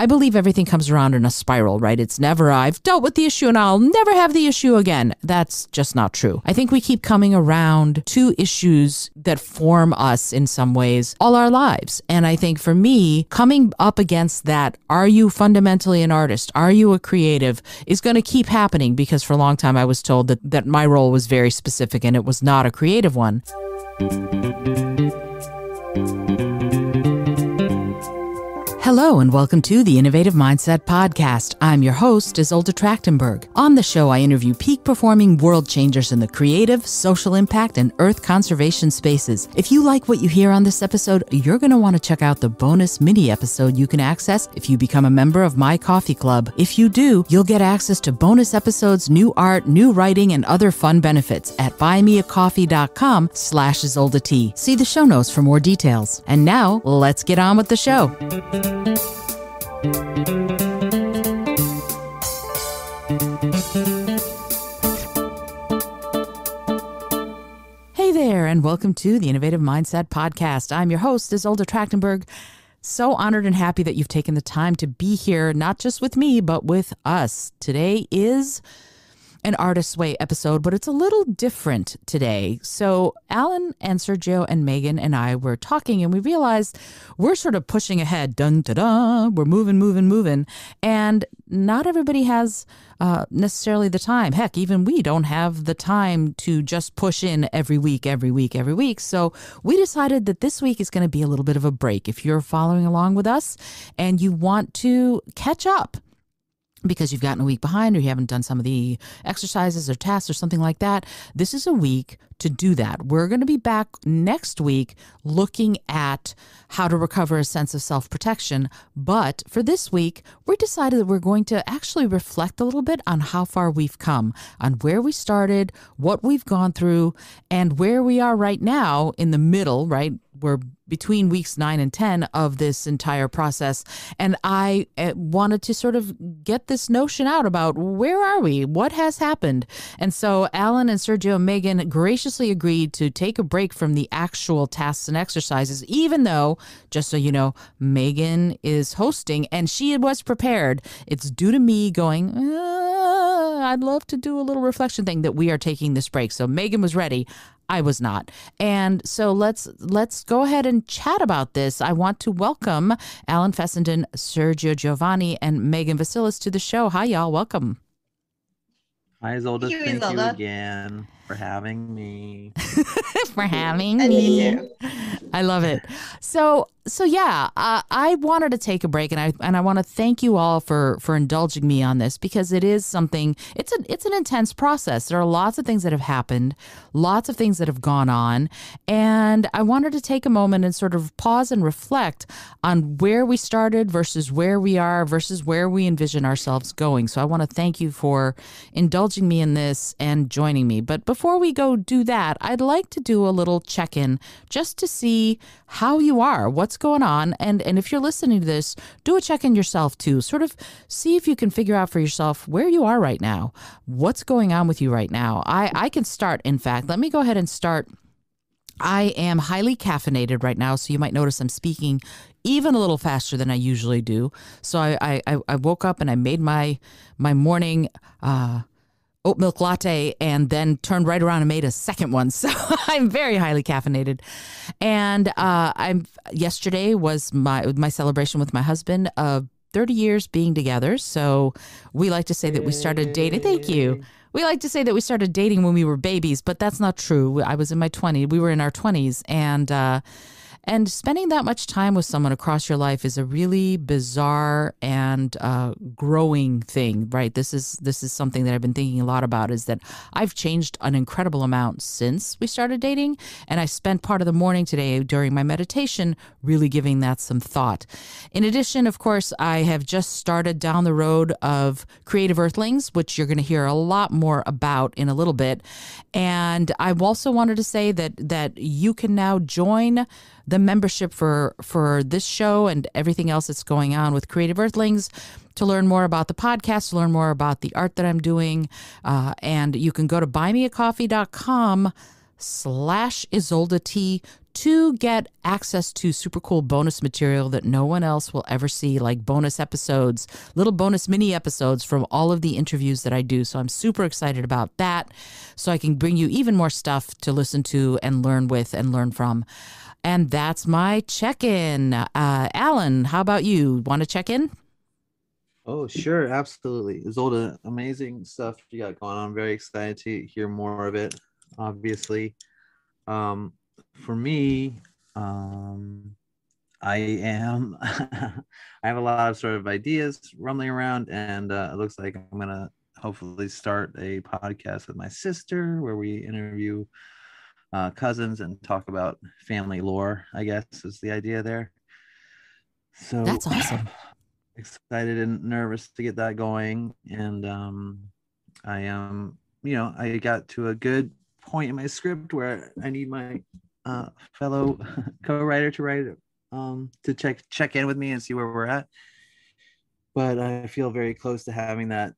I believe everything comes around in a spiral, right? It's never, I've dealt with the issue and I'll never have the issue again. That's just not true. I think we keep coming around to issues that form us in some ways all our lives. And I think for me, coming up against that, are you fundamentally an artist? Are you a creative? is going to keep happening because for a long time I was told that, that my role was very specific and it was not a creative one. Hello and welcome to the Innovative Mindset Podcast. I'm your host, Izolda Trakhtenberg. On the show, I interview peak performing world changers in the creative, social impact, and earth conservation spaces. If you like what you hear on this episode, you're going to want to check out the bonus mini episode you can access if you become a member of my coffee club. If you do, you'll get access to bonus episodes, new art, new writing, and other fun benefits at buymeacoffee.com slash Izolda T. See the show notes for more details. And now, let's get on with the show. Hey there, and welcome to the Innovative Mindset Podcast. I'm your host, Izolda Trakhtenberg. So honored and happy that you've taken the time to be here, not just with me, but with us. Today is an Artist's Way episode, but it's a little different today. So, Alan and Sergio and Megan and I were talking, and we realized we're sort of pushing ahead. Dun da da. We're moving, moving, moving. And not everybody has uh, necessarily the time. Heck, even we don't have the time to just push in every week, every week, every week. So, we decided that this week is going to be a little bit of a break. If you're following along with us and you want to catch up, because you've gotten a week behind or you haven't done some of the exercises or tasks or something like that, this is a week to do that. We're going to be back next week looking at how to recover a sense of self protection. But for this week, we decided that we're going to actually reflect a little bit on how far we've come, on where we started, what we've gone through, and where we are right now in the middle, right? We're between weeks nine and 10 of this entire process. And I eh, wanted to sort of get this notion out about where are we? What has happened? And so Alan and Sergio and Megan graciously agreed to take a break from the actual tasks and exercises, even though, just so you know, Megan is hosting and she was prepared. It's due to me going, uh, I'd love to do a little reflection thing that we are taking this break. So Megan was ready. I was not. And so let's let's go ahead and chat about this. I want to welcome Alan Fessenden, Sergio Giovanni, and Megan Vasilis to the show. Hi, y'all. Welcome. Hi, Izolda. Thank you, Thank Izolda. you again for having me. for having me. I love it. So so yeah, uh, I wanted to take a break, and I and I want to thank you all for for indulging me on this because it is something. It's a it's an intense process. There are lots of things that have happened, lots of things that have gone on, and I wanted to take a moment and sort of pause and reflect on where we started versus where we are versus where we envision ourselves going. So I want to thank you for indulging me in this and joining me. But before we go do that, I'd like to do a little check in just to see how you are. What's going on and and if you're listening to this do a check in yourself too sort of see if you can figure out for yourself where you are right now what's going on with you right now i i can start in fact let me go ahead and start I am highly caffeinated right now, so you might notice I'm speaking even a little faster than I usually do. So I I, I woke up and I made my my morning uh, oat milk latte and then turned right around and made a second one. So I'm very highly caffeinated. And uh, I'm yesterday was my my celebration with my husband of 30 years being together. So we like to say that we started dating. Thank you. We like to say that we started dating when we were babies, but that's not true. I was in my 20s. We were in our 20s and uh and spending that much time with someone across your life is a really bizarre and uh, growing thing, right? This is this is something that I've been thinking a lot about. Is that I've changed an incredible amount since we started dating, and I spent part of the morning today during my meditation really giving that some thought. In addition, of course, I have just started down the road of Creative Earthlings, which you're going to hear a lot more about in a little bit, and I also wanted to say that that you can now join the membership for for this show and everything else that's going on with Creative Earthlings to learn more about the podcast, to learn more about the art that I'm doing. Uh, and you can go to buymeacoffee.com slash Izolda T to get access to super cool bonus material that no one else will ever see, like bonus episodes, little bonus mini episodes from all of the interviews that I do. So I'm super excited about that. So I can bring you even more stuff to listen to and learn with and learn from. And that's my check in. Uh, Alan, how about you? Want to check in? Oh, sure. Absolutely. Izolda, amazing stuff you got going on. I'm very excited to hear more of it, obviously. Um, for me, um, I am, I have a lot of sort of ideas rumbling around, and uh, it looks like I'm going to hopefully start a podcast with my sister where we interview uh, cousins and talk about family lore, I guess is the idea there. So that's awesome. Excited and nervous to get that going. And um, I am, you know, I got to a good point in my script where I need my uh, fellow co-writer to write it, um, to check check in with me and see where we're at. But I feel very close to having that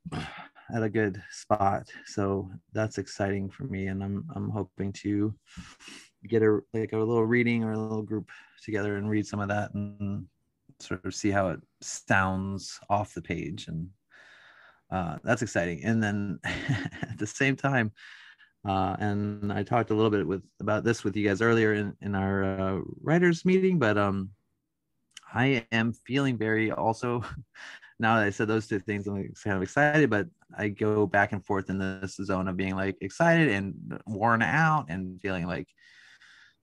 at a good spot, so that's exciting for me, and I'm I'm hoping to get a like a little reading or a little group together and read some of that and sort of see how it sounds off the page and uh, that's exciting. And then at the same time uh, and I talked a little bit with about this with you guys earlier in, in our uh, writers meeting, but um, I am feeling very also now that I said those two things, I'm kind of excited, but I go back and forth in this zone of being like excited and worn out and feeling like,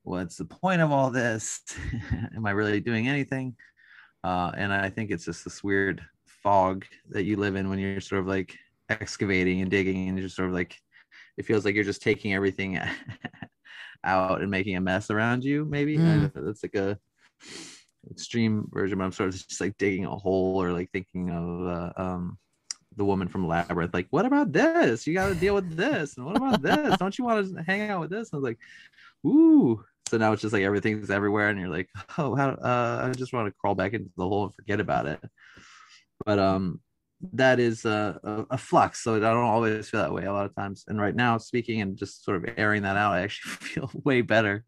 what's the point of all this? Am I really doing anything? Uh, and I think it's just this weird fog that you live in when you're sort of like excavating and digging and you're just sort of like it feels like you're just taking everything out and making a mess around you maybe mm. that's like a extreme version but i'm sort of just like digging a hole or like thinking of uh, um the woman from labyrinth like what about this? You got to deal with this and what about this? Don't you want to hang out with this? And i was like ooh. So now it's just like everything's everywhere and you're like oh how uh, i just want to crawl back into the hole and forget about it. But um that is a, a, a, flux. So I don't always feel that way a lot of times. And right now, speaking and just sort of airing that out, I actually feel way better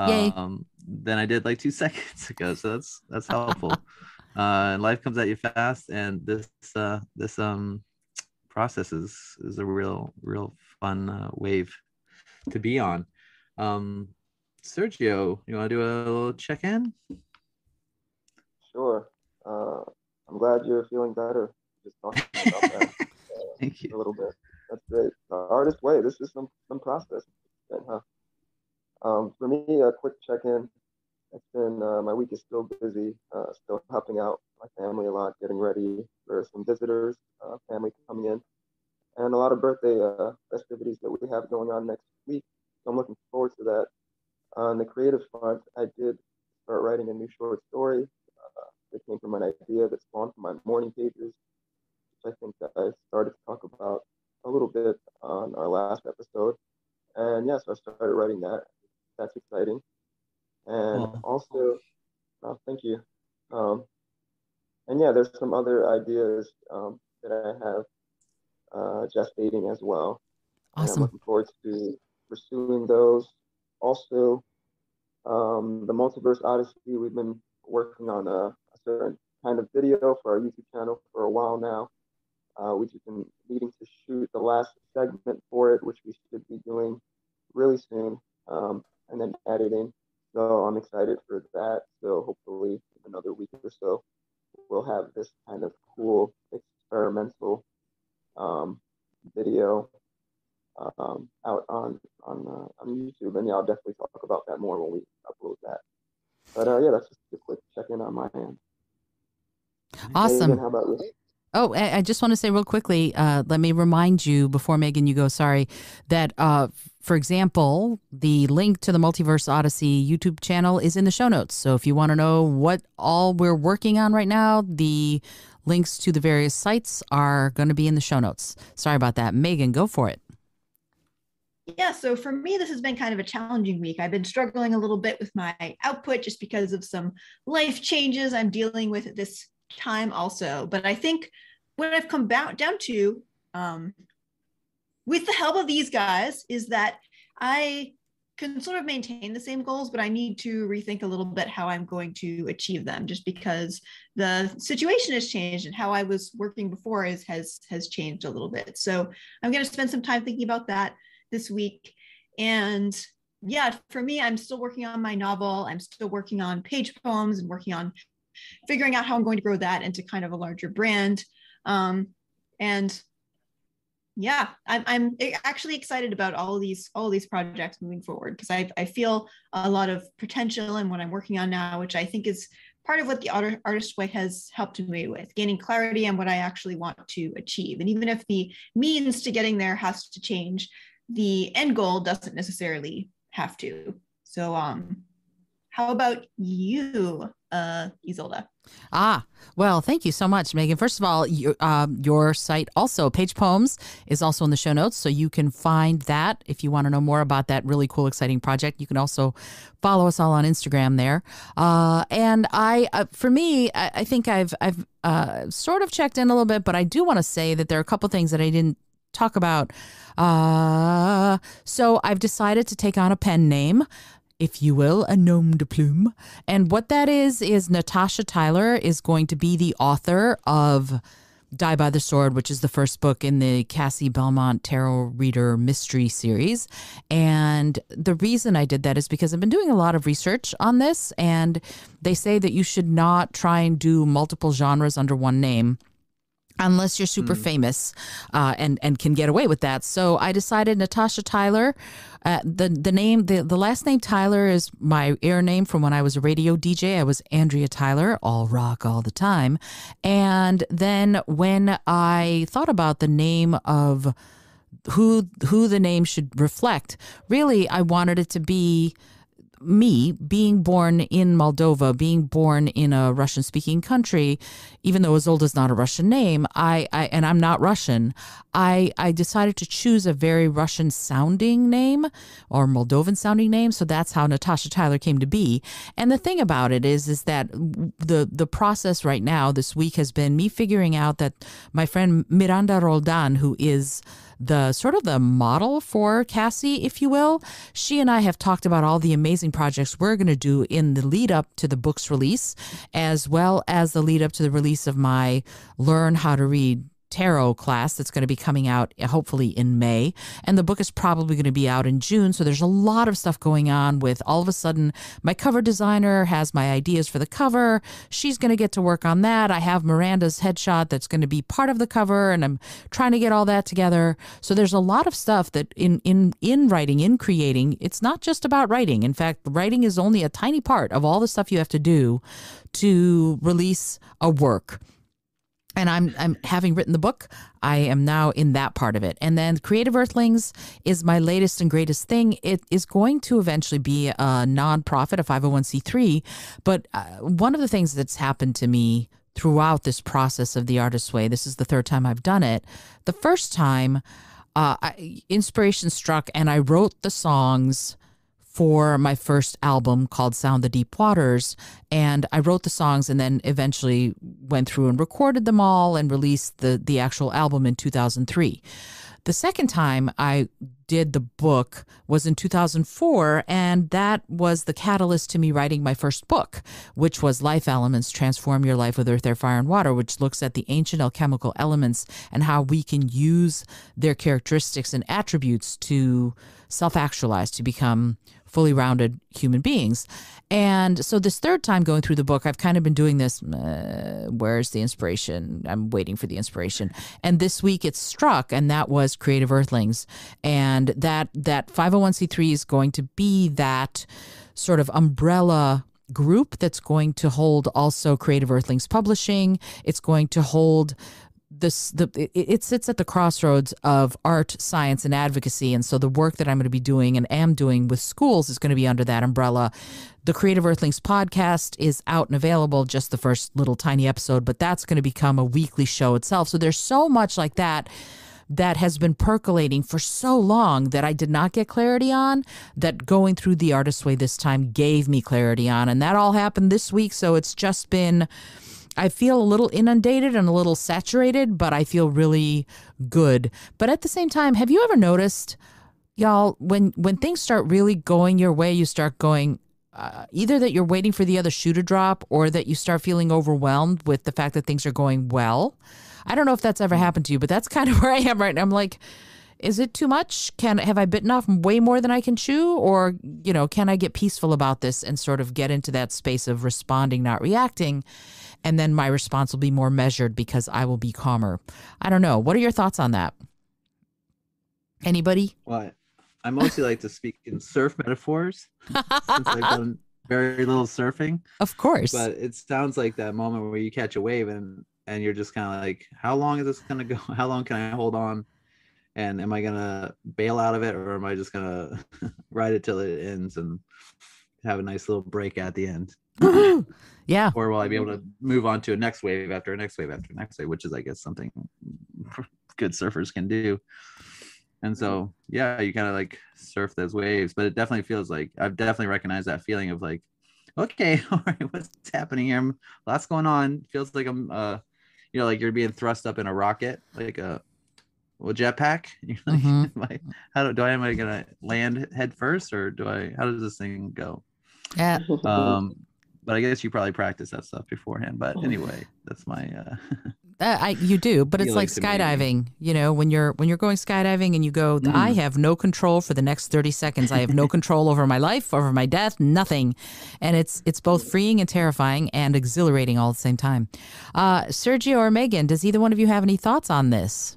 um, than I did like two seconds ago. So that's that's helpful. uh, and life comes at you fast, and this uh, this um process is is a real real fun uh, wave to be on. Um, Sergio, you want to do a little check in? Sure. Uh, I'm glad you're feeling better just talking about that uh, Thank you. a little bit. That's great. Uh, artist way. This is some some process. Huh? Um, for me, a quick check-in. It's been uh, my week is still busy. Uh, still helping out my family a lot, getting ready for some visitors, uh, family coming in, and a lot of birthday uh, festivities that we have going on next week. So I'm looking forward to that. On the creative front, I did start writing a new short story. Uh, it came from an idea that spawned from my morning pages which I think that I started to talk about a little bit on our last episode. And yes, yeah, so I started writing that. That's exciting. And oh. also, oh, thank you. Um, and yeah, there's some other ideas um, that I have uh, gestating as well. Awesome. And I'm looking forward to pursuing those. Also, um, the Multiverse Odyssey, we've been working on a, a certain kind of video for our YouTube channel for a while now. Uh, we've been needing to shoot the last segment for it, which we should be doing really soon, um, and then editing. So I'm excited for that. So hopefully, in another week or so, we'll have this kind of cool experimental um, video um, out on on uh, on YouTube. And yeah, I'll definitely talk about that more when we upload that. But uh, yeah, that's just a quick check in on my end. Awesome. how about you? Oh, I just want to say real quickly. Uh, let me remind you before Megan, you go. Sorry, that uh, for example, the link to the Multiverse Odyssey YouTube channel is in the show notes. So if you want to know what all we're working on right now, the links to the various sites are going to be in the show notes. Sorry about that, Megan. Go for it. Yeah, so for me, this has been kind of a challenging week. I've been struggling a little bit with my output just because of some life changes I'm dealing with this time also. But I think what I've come down to, um, with the help of these guys, is that I can sort of maintain the same goals, but I need to rethink a little bit how I'm going to achieve them just because the situation has changed and how I was working before is has has changed a little bit. So I'm going to spend some time thinking about that this week. And yeah, for me, I'm still working on my novel. I'm still working on page poems and working on figuring out how I'm going to grow that into kind of a larger brand. Um, and yeah, I'm, I'm actually excited about all these all these projects moving forward because I, I feel a lot of potential in what I'm working on now, which I think is part of what the artist way has helped me with gaining clarity on what I actually want to achieve. And even if the means to getting there has to change, the end goal doesn't necessarily have to. So um how about you, uh? Ah, well, thank you so much, Megan. First of all, you, uh, your site also, Page Poems, is also in the show notes. So you can find that if you want to know more about that really cool, exciting project. You can also follow us all on Instagram there. Uh, and I, uh, for me, I, I, think I've, I've uh, sort of checked in a little bit, but I do want to say that there are a couple things that I didn't talk about. Uh, so I've decided to take on a pen name if you will, a nom de plume. And what that is, is Natasha Tyler is going to be the author of Die by the Sword, which is the first book in the Cassie Belmont Tarot Reader Mystery Series. And the reason I did that is because I've been doing a lot of research on this, and they say that you should not try and do multiple genres under one name unless you're super mm. famous uh, and and can get away with that. So I decided Natasha Tyler. Uh, the the name the, the last name Tyler is my air name from when I was a radio DJ. I was Andrea Tyler, all rock all the time. And then when I thought about the name of who who the name should reflect, really I wanted it to be me being born in Moldova, being born in a Russian speaking country, even though Izolda is not a Russian name, I, I and I'm not Russian, I, I decided to choose a very Russian sounding name or Moldovan sounding name. So that's how Natasha Tyler came to be. And the thing about it is, is that the, the process right now this week has been me figuring out that my friend Miranda Roldan, who is the sort of the model for Cassie, if you will. She and I have talked about all the amazing projects we're going to do in the lead up to the book's release, as well as the lead up to the release of my Learn How to Read tarot class that's going to be coming out uh, hopefully in May. And the book is probably going to be out in June. So there's a lot of stuff going on with all of a sudden my cover designer has my ideas for the cover. She's going to get to work on that. I have Miranda's headshot that's going to be part of the cover and I'm trying to get all that together. So there's a lot of stuff that in in in writing, in creating, it's not just about writing. In fact, writing is only a tiny part of all the stuff you have to do to release a work and I'm I'm having written the book. I am now in that part of it. And then Creative Earthlings is my latest and greatest thing. It is going to eventually be a nonprofit, a 501c3. But uh, one of the things that's happened to me throughout this process of the artist's way, this is the third time I've done it. The first time, uh, I, inspiration struck, and I wrote the songs for my first album called Sound the Deep Waters. And I wrote the songs and then eventually went through and recorded them all and released the, the actual album in 2003. The second time I did the book was in 2004, and that was the catalyst to me writing my first book, which was Life Elements Transform Your Life with Earth, Air, Fire, and Water, which looks at the ancient alchemical elements and how we can use their characteristics and attributes to self actualize, to become fully rounded human beings. And so this third time going through the book, I've kind of been doing this. Uh, where's the inspiration? I'm waiting for the inspiration. And this week it struck, and that was Creative Earthlings, and that that 501c3 is going to be that sort of umbrella group that's going to hold also Creative Earthlings Publishing. It's going to hold this the it, it, sits at the crossroads of art, science, and advocacy. And so the work that I'm going to be doing and am doing with schools is going to be under that umbrella. The Creative Earthlings podcast is out and available, just the first little tiny episode, but that's going to become a weekly show itself. So there's so much like that that has been percolating for so long that I did not get clarity on that going through the artist's way this time gave me clarity on. And that all happened this week. So it's just been I feel a little inundated and a little saturated, but I feel really good. But at the same time, have you ever noticed? y'all when when things start really going your way you start going uh, either that you're waiting for the other shoe to drop or that you start feeling overwhelmed with the fact that things are going well? I don't know if that's ever happened to you but that's kind of where i am right now. I'm like is it too much? Can have i bitten off way more than i can chew? Or you know can i get peaceful about this and sort of get into that space of responding not reacting and then my response will be more measured because i will be calmer i don't know what are your thoughts on that anybody What? I mostly like to speak in surf metaphors since I've done very little surfing. Of course. But it sounds like that moment where you catch a wave and and you're just kind of like, how long is this gonna go? How long can I hold on? And am I gonna bail out of it or am I just gonna ride it till it ends and have a nice little break at the end? yeah. Or will I be able to move on to a next wave after a next wave after next wave, which is I guess something good surfers can do. And so yeah you kind of like surf those waves but it definitely feels like i've definitely recognized that feeling of like okay all right what's happening here? Lots going on. Feels like i'm uh you know like you're being thrust up in a rocket like a well jetpack? Like, mm-hmm. I, how do, do i am i gonna land head first or do i how does this thing go? Yeah. Um but i guess you probably practice that stuff beforehand but anyway that's my uh Uh, I, you do, but it's like skydiving. You know, when you're when you're going skydiving and you go, mm. I have no control for the next thirty seconds. I have no control over my life, over my death, nothing, and it's it's both freeing and terrifying and exhilarating all at the same time. Uh, Sergio or Megan, does either one of you have any thoughts on this?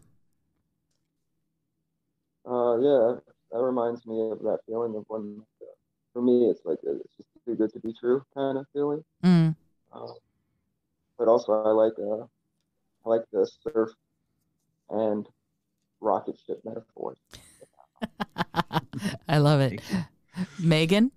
Uh, yeah, that reminds me of that feeling of when, uh, for me, it's like a, it's just too good to be true kind of feeling. Mm. Uh, but also, I like uh, I like the surf and rocket ship metaphors. I love it. Megan?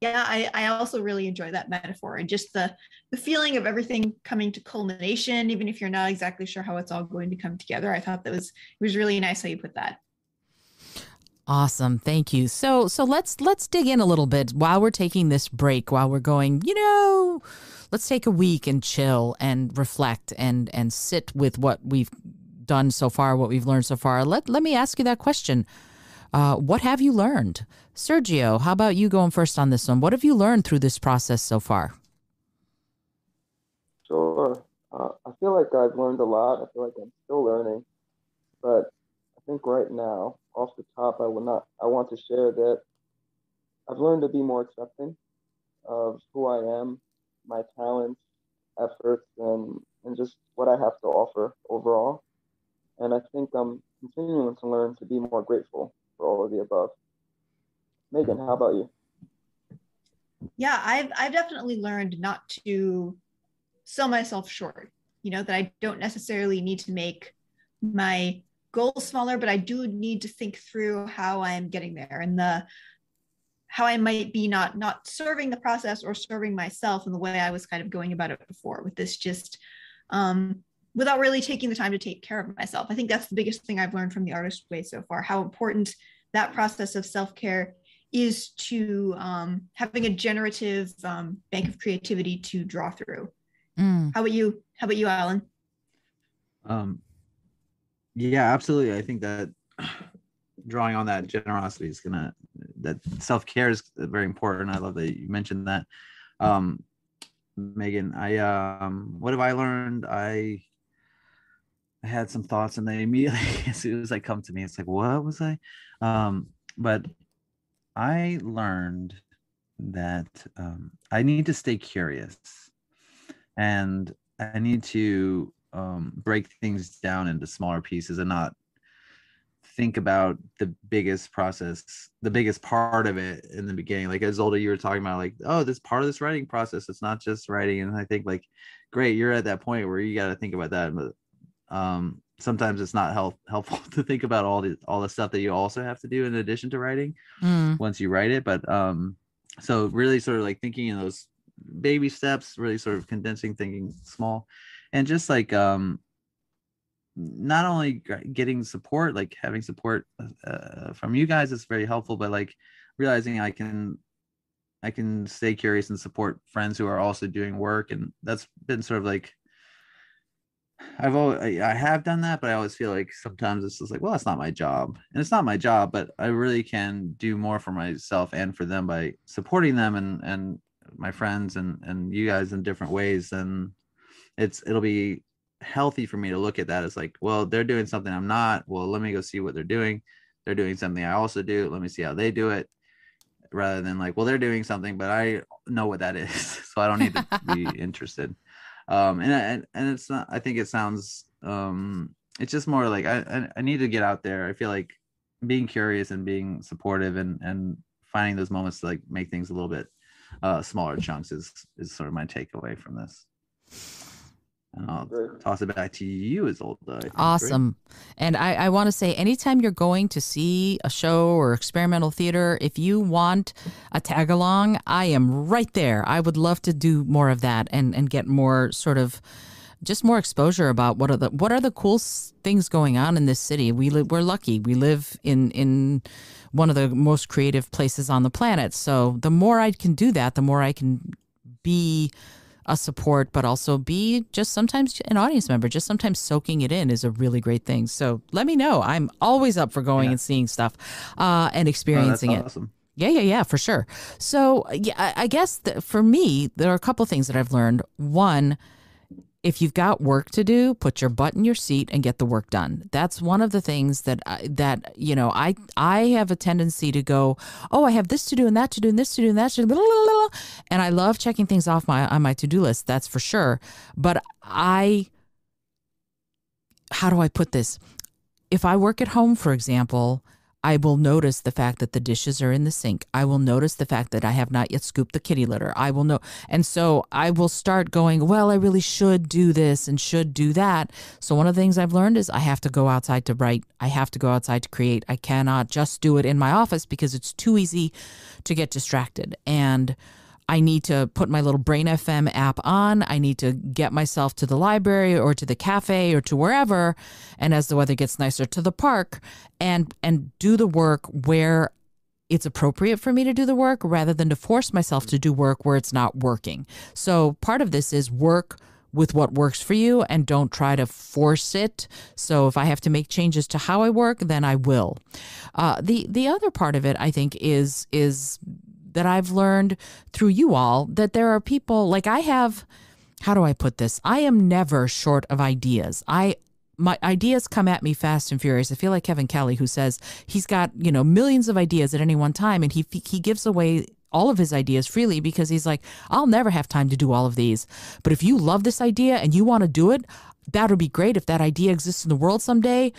Yeah, I, I also really enjoy that metaphor and just the the feeling of everything coming to culmination, even if you're not exactly sure how it's all going to come together. I thought that was it was really nice how you put that. Awesome. Thank you. So so let's let's dig in a little bit while we're taking this break, while we're going, you know, let's take a week and chill and reflect and and sit with what we've done so far, what we've learned so far. Let let me ask you that question. Uh, what have you learned, Sergio? How about you going first on this one? What have you learned through this process so far? Sure. Uh, I feel like I've learned a lot. I feel like I'm still learning, but think right now, off the top, I will not. I want to share that I've learned to be more accepting of who I am my talents, efforts, and and just what I have to offer overall. And I think I'm continuing to learn to be more grateful for all of the above. Megan, how about you? Yeah, I've I've definitely learned not to sell myself short. You know that I don't necessarily need to make my goals smaller, but I do need to think through how I'm getting there and the how I might be not not serving the process or serving myself in the way I was kind of going about it before with this just um, without really taking the time to take care of myself. I think that's the biggest thing I've learned from the artist way so far, how important that process of self-care is to um, having a generative um, bank of creativity to draw through. Mm. How about you? How about you, Alan? Yeah, absolutely. I think that drawing on that generosity is gonna that self-care is very important. I love that you mentioned that. Um megan i um what have i learned? I i had some thoughts and they immediately as soon as i come to me it's like what was i? Um but i learned that um i need to stay curious and i need to um break things down into smaller pieces and not think about the biggest process, the biggest part of it in the beginning. Like Izolda, you were talking about like, oh, this part of this writing process, it's not just writing. And I think like, great, you're at that point where you got to think about that. But um, sometimes it's not help, helpful to think about all the all the stuff that you also have to do in addition to writing mm. once you write it. But um, so really sort of like thinking in those baby steps, really sort of condensing, thinking small, and just like um not only getting support like having support uh, from you guys is very helpful but like realizing i can i can stay curious and support friends who are also doing work and that's been sort of like I've always I have done that, but I always feel like sometimes it's just like, well, that's not my job, and it's not my job, but I really can do more for myself and for them by supporting them and and my friends and and you guys in different ways. And it's it'll be healthy for me to look at that as like, well, they're doing something I'm not. Well, let me go see what they're doing. They're doing something I also do. Let me see how they do it rather than like, well, they're doing something, but I know what that is, so I don't need to be interested. Um, and and and it's not. I think it sounds. Um, it's just more like I, I I need to get out there. I feel like being curious and being supportive and and finding those moments to like make things a little bit uh, smaller chunks is is sort of my takeaway from this. And I'll toss it back to you Izolda. Uh, awesome. And I, I want to say anytime you're going to see a show or experimental theater, if you want a tag along, I am right there. I would love to do more of that and, and get more sort of just more exposure about what are the what are the cool things going on in this city. We live we're lucky. We live in in one of the most creative places on the planet. So the more I can do that, the more I can be a support, but also be just sometimes an audience member. Just sometimes soaking it in is a really great thing. So let me know. I'm always up for going yeah. and seeing stuff uh, and experiencing oh, it. Yeah, yeah, yeah, for sure. So, yeah, I guess for me, there are a couple things that I've learned. One, if you've got work to do, put your butt in your seat and get the work done. That's one of the things that I, that you know I I have a tendency to go, oh, I have this to do and that to do and this to do and that to do, blah, blah, blah, and I love checking things off my on my to do list. That's for sure. But I, how do I put this? If I work at home, for example, I will notice the fact that the dishes are in the sink. I will notice the fact that I have not yet scooped the kitty litter. I will know. And so I will start going, well, I really should do this and should do that. So one of the things I've learned is I have to go outside to write. I have to go outside to create. I cannot just do it in my office because it's too easy to get distracted. And I need to put my little Brain FM app on. I need to get myself to the library or to the cafe or to wherever, and as the weather gets nicer, to the park, and and do the work where it's appropriate for me to do the work rather than to force myself to do work where it's not working. So part of this is work with what works for you and don't try to force it. So if I have to make changes to how I work, then I will. Uh, the the other part of it, I think, is is that I've learned through you all that there are people like I have how do I put this? I am never short of ideas. I my ideas come at me fast and furious. I feel like Kevin Kelly who says he's got, you know, millions of ideas at any one time and he he gives away all of his ideas freely because he's like, I'll never have time to do all of these. But if you love this idea and you want to do it, that would be great if that idea exists in the world someday.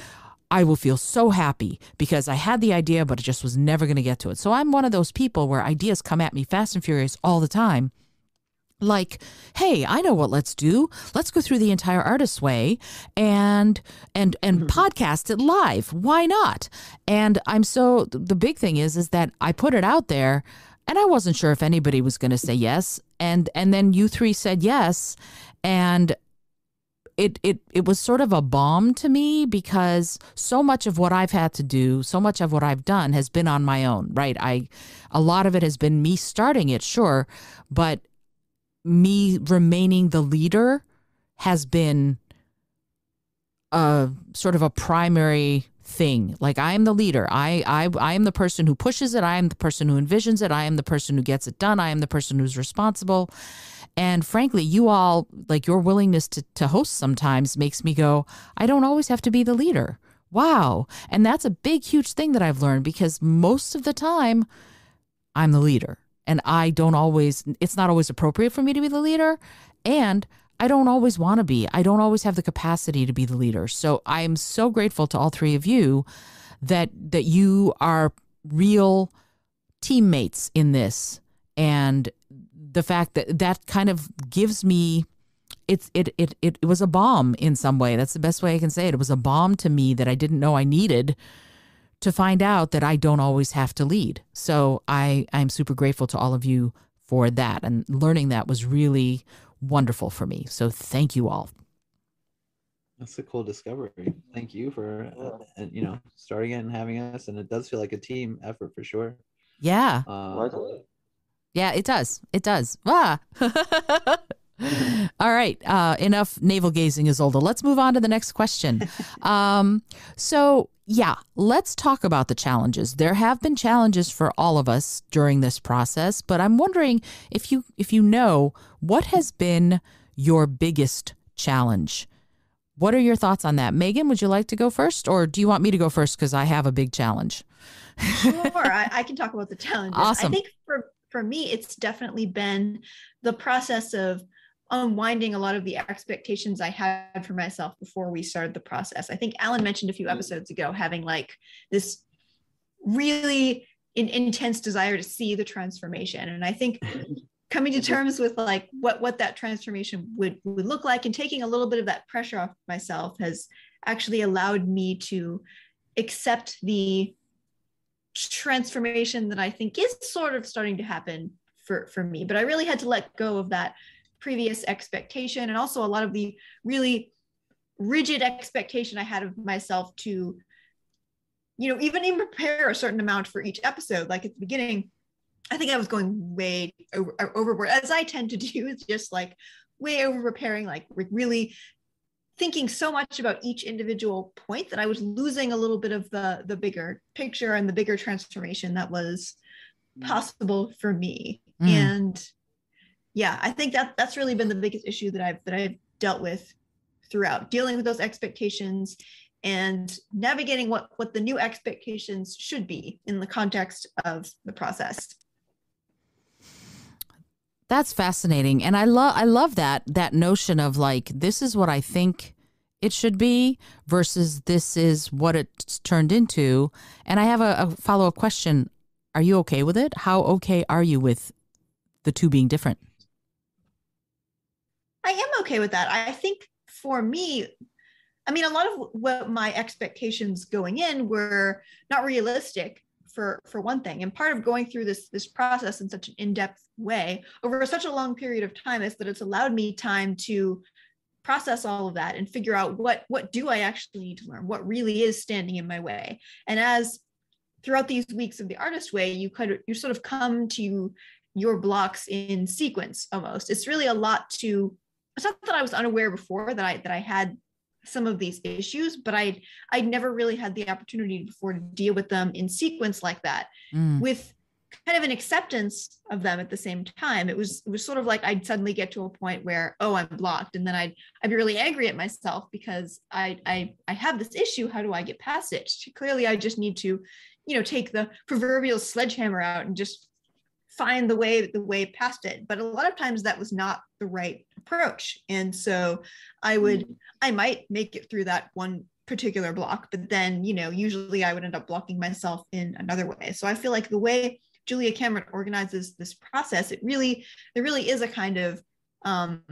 I will feel so happy because I had the idea, but it just was never going to get to it. So I'm one of those people where ideas come at me fast and furious all the time. Like, hey, I know what let's do. Let's go through the entire artist's way and and and mm-hmm. podcast it live. Why not? And I'm so the big thing is is that I put it out there and I wasn't sure if anybody was going to say yes. And and then you three said yes. And it it it was sort of a bomb to me because so much of what I've had to do, so much of what I've done has been on my own, right? I a lot of it has been me starting it, sure, but me remaining the leader has been a sort of a primary thing. Like I am the leader. I I I am the person who pushes it. I am the person who envisions it. I am the person who gets it done. I am the person who's responsible. And frankly, you all, like your willingness to, to host sometimes makes me go, I don't always have to be the leader. Wow. And that's a big, huge thing that I've learned because most of the time, I'm the leader. And I don't always, it's not always appropriate for me to be the leader. And I don't always want to be. I don't always have the capacity to be the leader. So I'm so grateful to all three of you that that you are real teammates in this and the fact that that kind of gives me it's it, it it it was a bomb in some way. That's the best way I can say it. It was a bomb to me that I didn't know I needed to find out that I don't always have to lead. So I I'm super grateful to all of you for that and learning that was really wonderful for me. So thank you all. That's a cool discovery. Thank you for uh, you know starting it and having us, and it does feel like a team effort for sure. Yeah. Uh, yeah, it does. It does. Ah. All right. Uh, enough navel gazing, Izolda. Let's move on to the next question. Um, so, yeah, let's talk about the challenges. There have been challenges for all of us during this process, but I'm wondering if you if you know what has been your biggest challenge. What are your thoughts on that? Megan, would you like to go first, or do you want me to go first because I have a big challenge? sure, I, I, can talk about the challenges. Awesome. I think for for me, it's definitely been the process of unwinding a lot of the expectations I had for myself before we started the process. I think Alan mentioned a few mm-hmm. episodes ago having like this really in, intense desire to see the transformation. And I think coming to mm-hmm. terms with like what what that transformation would would look like and taking a little bit of that pressure off myself has actually allowed me to accept the transformation that I think is sort of starting to happen for for me but I really had to let go of that previous expectation and also a lot of the really rigid expectation I had of myself to, you know, even even prepare a certain amount for each episode. Like at the beginning, I think I was going way over, overboard, as I tend to do. It's just like way over preparing, like really thinking so much about each individual point that I was losing a little bit of the the bigger picture and the bigger transformation that was mm. possible for me. Mm. And yeah, I think that that's really been the biggest issue that I've that I've dealt with throughout dealing with those expectations and navigating what what the new expectations should be in the context of the process. That's fascinating. And I love I love that that notion of like this is what I think it should be versus this is what it's turned into. And I have a, a follow-up question. Are you okay with it? How okay are you with the two being different? I am okay with that. I think for me, I mean, a lot of what my expectations going in were not realistic for for one thing. And part of going through this this process in such an in-depth way over such a long period of time is that it's allowed me time to process all of that and figure out what what do I actually need to learn? What really is standing in my way? And as throughout these weeks of the artist way, you of you sort of come to your blocks in sequence almost. It's really a lot to it's not that I was unaware before that I that I had some of these issues, but I I'd never really had the opportunity before to deal with them in sequence like that mm. with kind of an acceptance of them at the same time. It was it was sort of like I'd suddenly get to a point where oh I'm blocked, and then I'd I'd be really angry at myself because I I I have this issue. How do I get past it? Clearly, I just need to, you know, take the proverbial sledgehammer out and just find the way the way past it. But a lot of times that was not the right approach. And so i would mm. i might make it through that one particular block but then you know usually i would end up blocking myself in another way. So i feel like the way julia cameron organizes this process it really there really is a kind of um,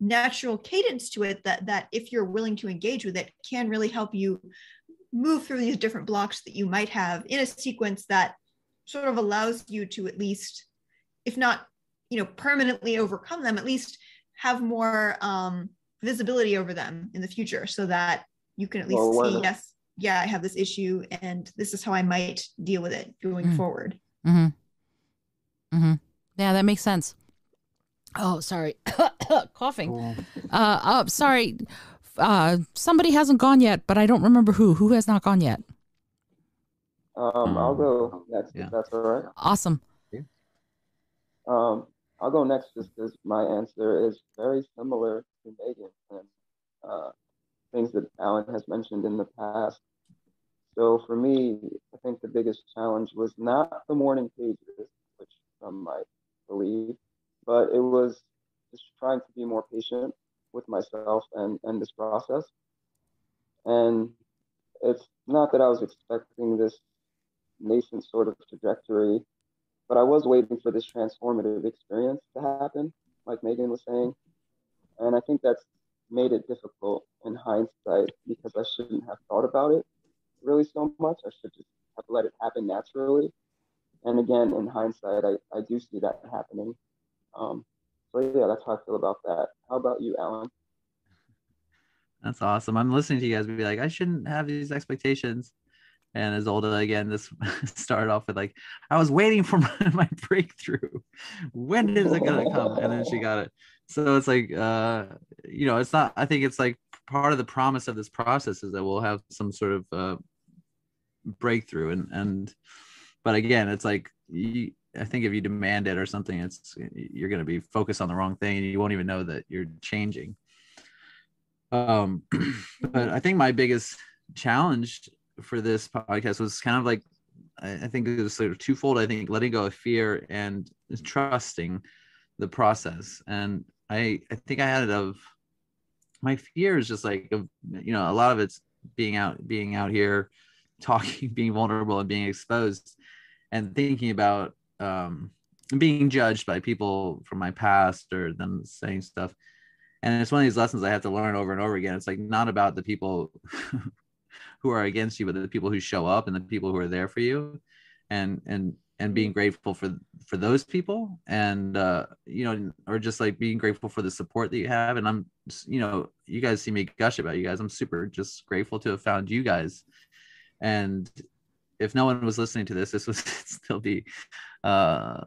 natural cadence to it that that if you're willing to engage with it can really help you move through these different blocks that you might have in a sequence that sort of allows you to at least, if not, you know, permanently overcome them, at least have more um, visibility over them in the future so that you can at least well, see, yes, yeah, I have this issue and this is how I might deal with it going mm-hmm. forward. Mm-hmm. Mm-hmm. Yeah, that makes sense. Oh, sorry. Coughing. Cool. Uh, oh, sorry. Uh, somebody hasn't gone yet, but I don't remember who. Who has not gone yet? Um, I'll go next yeah. if that's all right. Awesome. Um, I'll go next just because my answer is very similar to Megan and uh, things that Alan has mentioned in the past. So for me, I think the biggest challenge was not the morning pages, which some might believe, but it was just trying to be more patient with myself and, and this process. And it's not that I was expecting this nascent sort of trajectory. But I was waiting for this transformative experience to happen, like Megan was saying. And I think that's made it difficult in hindsight because I shouldn't have thought about it really so much. I should just have let it happen naturally. And again, in hindsight, I, I do see that happening. Um, so yeah, that's how I feel about that. How about you, Alan? That's awesome. I'm listening to you guys be like, I shouldn't have these expectations and Izolda again this started off with like I was waiting for my, my breakthrough. When is it gonna come? And then she got it. So it's like uh you know, it's not I think it's like part of the promise of this process is that we'll have some sort of uh breakthrough and and but again it's like you, I think if you demand it or something, it's you're going to be focused on the wrong thing, and you won't even know that you're changing. Um, but I think my biggest challenge for this podcast was kind of like I think it was sort of twofold. I think letting go of fear and trusting the process. And I I think I had it of my fear is just like of you know a lot of it's being out being out here talking being vulnerable and being exposed and thinking about um being judged by people from my past or them saying stuff and it's one of these lessons i have to learn over and over again it's like not about the people who are against you but the people who show up and the people who are there for you and and and being grateful for for those people and uh you know or just like being grateful for the support that you have. And i'm you know you guys see me gush about you guys. I'm super just grateful to have found you guys. And if no one was listening to this this would still be uh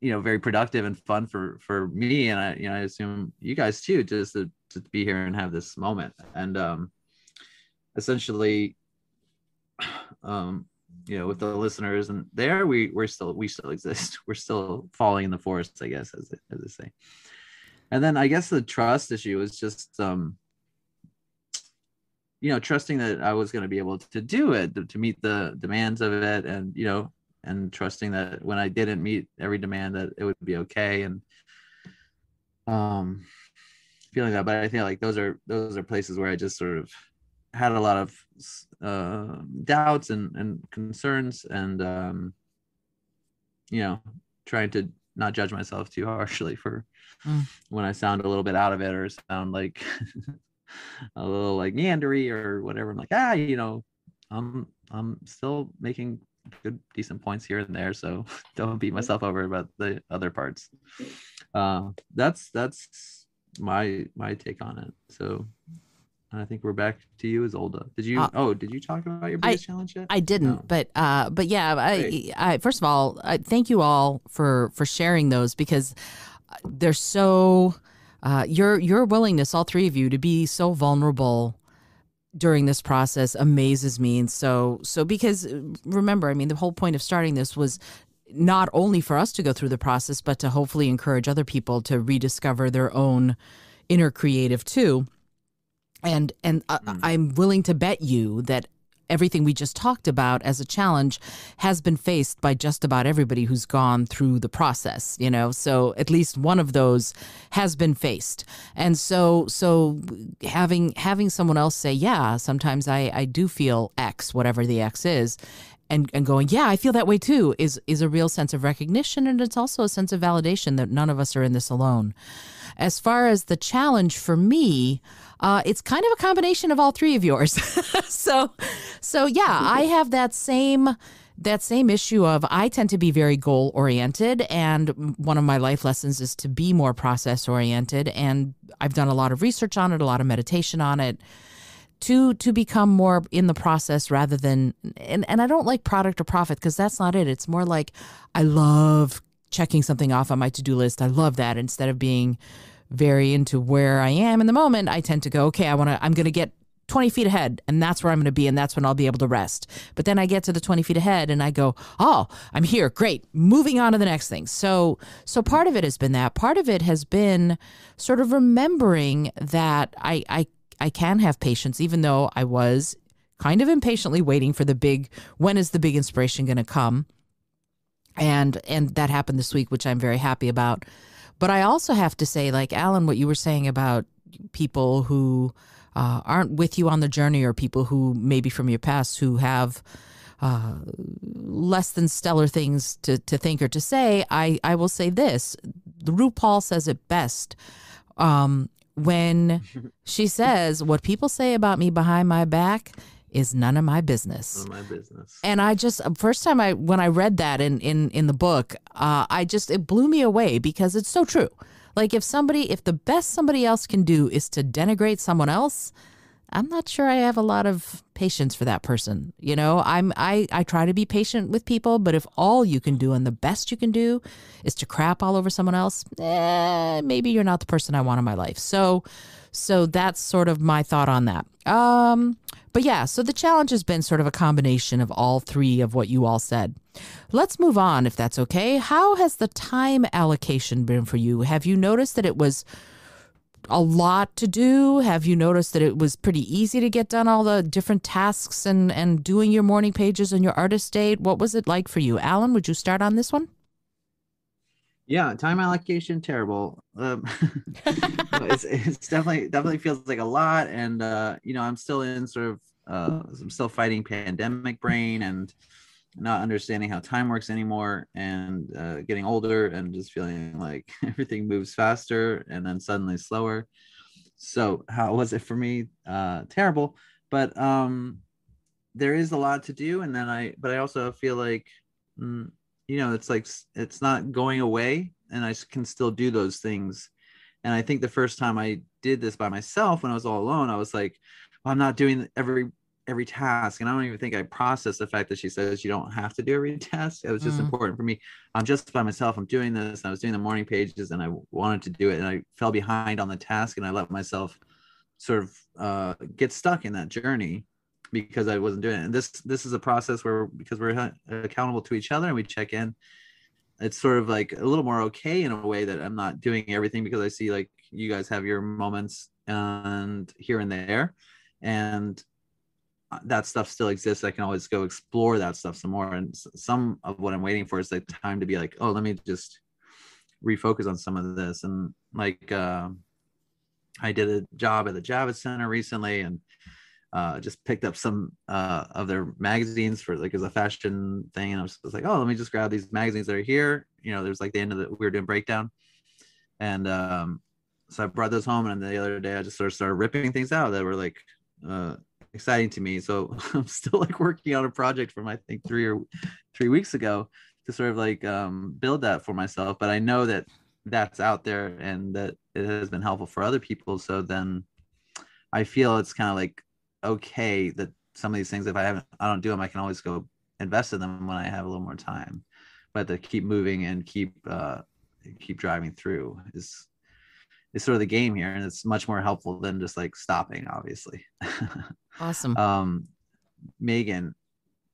you know very productive and fun for for me. And i you know i assume you guys too just to, to be here and have this moment. And um essentially um you know with the listeners and there we we're still we still exist. We're still falling in the forest i guess as as they say. And then i guess the trust issue is just um you know trusting that i was going to be able to do it to meet the demands of it and you know and trusting that when i didn't meet every demand that it would be okay and um feeling that. But i think like those are those are places where i just sort of had a lot of uh, doubts and, and concerns and um, you know trying to not judge myself too harshly for mm. when i sound a little bit out of it or sound like a little like meandery or whatever. I'm like, ah, you know, I'm I'm still making good decent points here and there. So don't beat myself over about the other parts. Uh, that's that's my my take on it. So I think we're back to you Izolda. Did you? Uh, oh, did you talk about your biggest I, challenge yet? I didn't, no. but uh, but yeah. I, I, first of all, I thank you all for for sharing those because they're so uh, your your willingness, all three of you, to be so vulnerable during this process amazes me. And so so because uh, remember, I mean, the whole point of starting this was not only for us to go through the process, but to hopefully encourage other people to rediscover their own inner creative too. And and mm. I'm willing to bet you that everything we just talked about as a challenge has been faced by just about everybody who's gone through the process you know so at least one of those has been faced and so so having having someone else say yeah sometimes i i do feel x whatever the x is and and going yeah i feel that way too is is a real sense of recognition and it's also a sense of validation that none of us are in this alone as far as the challenge for me uh, it's kind of a combination of all three of yours. so, so yeah, I have that same that same issue of I tend to be very goal oriented, and one of my life lessons is to be more process oriented. And I've done a lot of research on it, a lot of meditation on it to to become more in the process rather than and, and I don't like product or profit because that's not it. It's more like I love checking something off on my to-do list. I love that instead of being very into where I am in the moment, I tend to go, okay, I want to, I'm going to get 20 feet ahead and that's where I'm going to be and that's when I'll be able to rest. But then I get to the 20 feet ahead and I go, "Oh, I'm here. Great. Moving on to the next thing." So so part of it has been that. Part of it has been sort of remembering that I I I can have patience even though I was kind of impatiently waiting for the big when is the big inspiration going to come? And and that happened this week, which I'm very happy about. But I also have to say, like Alan, what you were saying about people who uh, aren't with you on the journey, or people who maybe from your past who have uh, less than stellar things to, to think or to say, I, I will say this. The RuPaul says it best. Um, when she says, What people say about me behind my back is none of my business. None of my business. And I just first time I when I read that in in in the book, uh, I just it blew me away because it's so true. Like if somebody if the best somebody else can do is to denigrate someone else, I'm not sure I have a lot of patience for that person. You know, I'm I I try to be patient with people, but if all you can do and the best you can do is to crap all over someone else, eh, maybe you're not the person I want in my life. So so that's sort of my thought on that. Um but yeah, so the challenge has been sort of a combination of all three of what you all said. Let's move on if that's okay. How has the time allocation been for you? Have you noticed that it was a lot to do? Have you noticed that it was pretty easy to get done all the different tasks and, and doing your morning pages and your artist date? What was it like for you? Alan, would you start on this one? Yeah, time allocation terrible. Um, it's, it's definitely definitely feels like a lot, and uh, you know I'm still in sort of uh, I'm still fighting pandemic brain and not understanding how time works anymore and uh, getting older and just feeling like everything moves faster and then suddenly slower. So how was it for me? Uh, terrible but um, there is a lot to do and then i but i also feel like mm, you know it's like it's not going away and i can still do those things. And i think the first time i did this by myself when i was all alone i was like well, i'm not doing every every task and i don't even think i processed the fact that she says you don't have to do every task it was just mm. important for me i'm just by myself i'm doing this i was doing the morning pages and i wanted to do it and i fell behind on the task and i let myself sort of uh, get stuck in that journey because i wasn't doing it and this this is a process where because we're accountable to each other and we check in it's sort of like a little more okay in a way that i'm not doing everything because i see like you guys have your moments and here and there and that stuff still exists. I can always go explore that stuff some more. And some of what I'm waiting for is like time to be like, oh, let me just refocus on some of this. And like, uh, I did a job at the Javits Center recently and uh, just picked up some uh, of their magazines for like as a fashion thing. And I was, was, like, oh, let me just grab these magazines that are here. You know, there's like the end of the, we were doing breakdown. And um, so I brought those home. And the other day I just sort of started ripping things out that were like, uh, exciting to me. So I'm still like working on a project from I think three or three weeks ago to sort of like um, build that for myself. But I know that that's out there and that it has been helpful for other people. So then I feel it's kind of like okay that some of these things, if I haven't, I don't do them, I can always go invest in them when I have a little more time. But to keep moving and keep uh, keep driving through is is sort of the game here and it's much more helpful than just like stopping obviously. Awesome. Um megan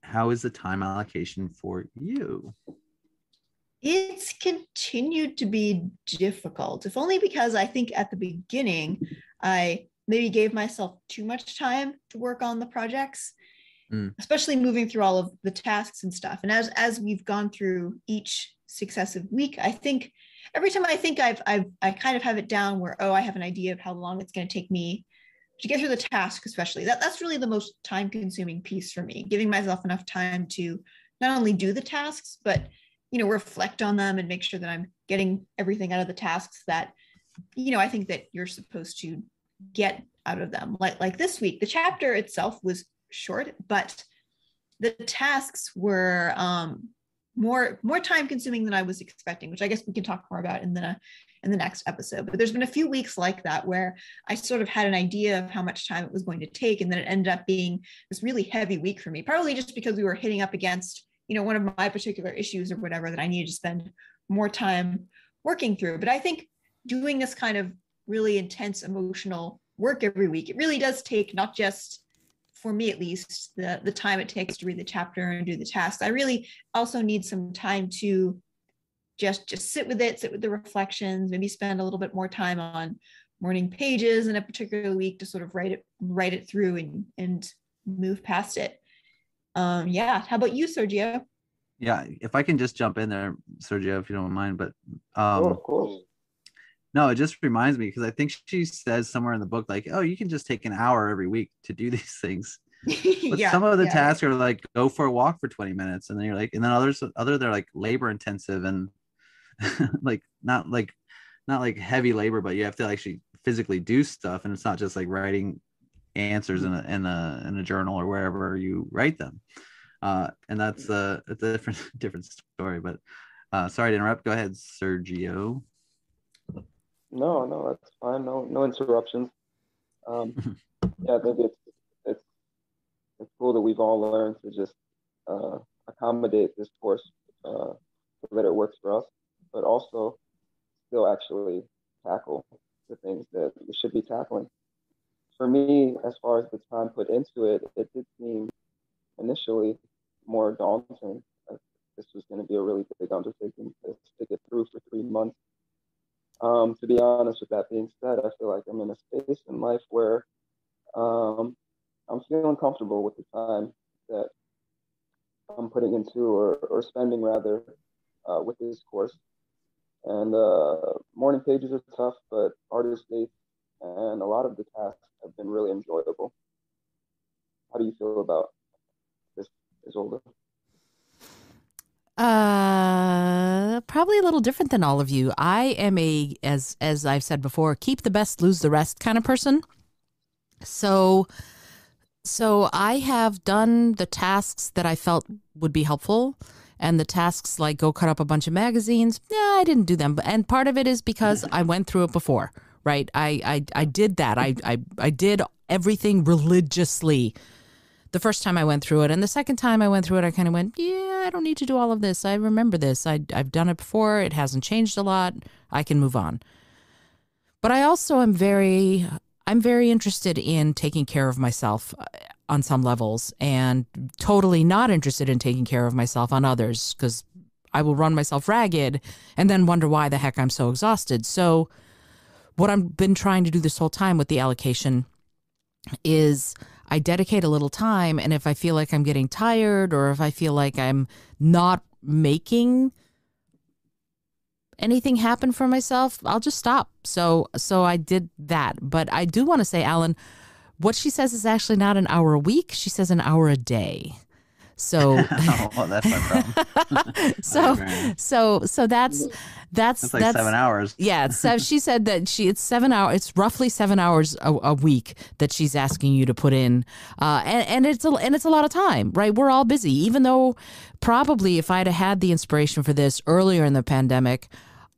how is the time allocation for you? It's continued to be difficult if only because i think at the beginning i maybe gave myself too much time to work on the projects mm. especially moving through all of the tasks and stuff. And as as we've gone through each successive week i think every time I think I've, I've, I kind of have it down where, oh, I have an idea of how long it's going to take me to get through the task, especially that that's really the most time consuming piece for me, giving myself enough time to not only do the tasks, but, you know, reflect on them and make sure that I'm getting everything out of the tasks that, you know, I think that you're supposed to get out of them. Like, like this week, the chapter itself was short, but the tasks were um, more more time consuming than I was expecting, which I guess we can talk more about in the in the next episode. But there's been a few weeks like that where I sort of had an idea of how much time it was going to take, and then it ended up being this really heavy week for me. Probably just because we were hitting up against you know one of my particular issues or whatever that I needed to spend more time working through. But I think doing this kind of really intense emotional work every week, it really does take not just for me at least, the, the time it takes to read the chapter and do the tasks. I really also need some time to just just sit with it, sit with the reflections, maybe spend a little bit more time on morning pages in a particular week to sort of write it write it through and and move past it. Um, yeah. How about you, Sergio? Yeah, if I can just jump in there, Sergio, if you don't mind, but um, oh, of course. No, it just reminds me because I think she says somewhere in the book, like, oh, you can just take an hour every week to do these things. But yeah, some of the yeah. tasks are like go for a walk for 20 minutes, and then you're like, and then others, other they're like labor intensive and like not like not like heavy labor, but you have to actually physically do stuff, and it's not just like writing answers in a in a in a journal or wherever you write them. Uh, and that's a, a different different story. But uh, sorry to interrupt. Go ahead, Sergio. No, no, that's fine. No, no interruptions. Um, yeah, I think it's it's it's cool that we've all learned to just uh, accommodate this course uh, so that it works for us, but also still actually tackle the things that we should be tackling. For me, as far as the time put into it, it did seem initially more daunting. This was going to be a really big undertaking to stick it through for three months. Um, to be honest, with that being said, I feel like I'm in a space in life where um, I'm feeling comfortable with the time that I'm putting into or, or spending rather uh, with this course. And uh, morning pages are tough, but artist dates and a lot of the tasks have been really enjoyable. How do you feel about this, Izolda? Uh, probably a little different than all of you. I am a, as as I've said before, keep the best, lose the rest kind of person. So, so I have done the tasks that I felt would be helpful, and the tasks like go cut up a bunch of magazines. Yeah, I didn't do them, and part of it is because I went through it before. Right, I I I did that. I I I did everything religiously the first time I went through it. And the second time I went through it, I kind of went, yeah, I don't need to do all of this. I remember this. I, I've done it before. It hasn't changed a lot. I can move on. But I also am very, I'm very interested in taking care of myself uh, on some levels and totally not interested in taking care of myself on others because I will run myself ragged and then wonder why the heck I'm so exhausted. So, what I've been trying to do this whole time with the allocation is I dedicate a little time. And if I feel like I'm getting tired or if I feel like I'm not making anything happen for myself, I'll just stop. So so I did that. But I do want to say, Alan, what she says is actually not an hour a week. She says an hour a day. So oh, well, that's my problem. so so so that's that's that's like that's, seven hours. Yeah, so she said that she it's seven hours. It's roughly seven hours a, a week that she's asking you to put in, uh, and and it's a and it's a lot of time, right? We're all busy. Even though probably if I'd have had the inspiration for this earlier in the pandemic,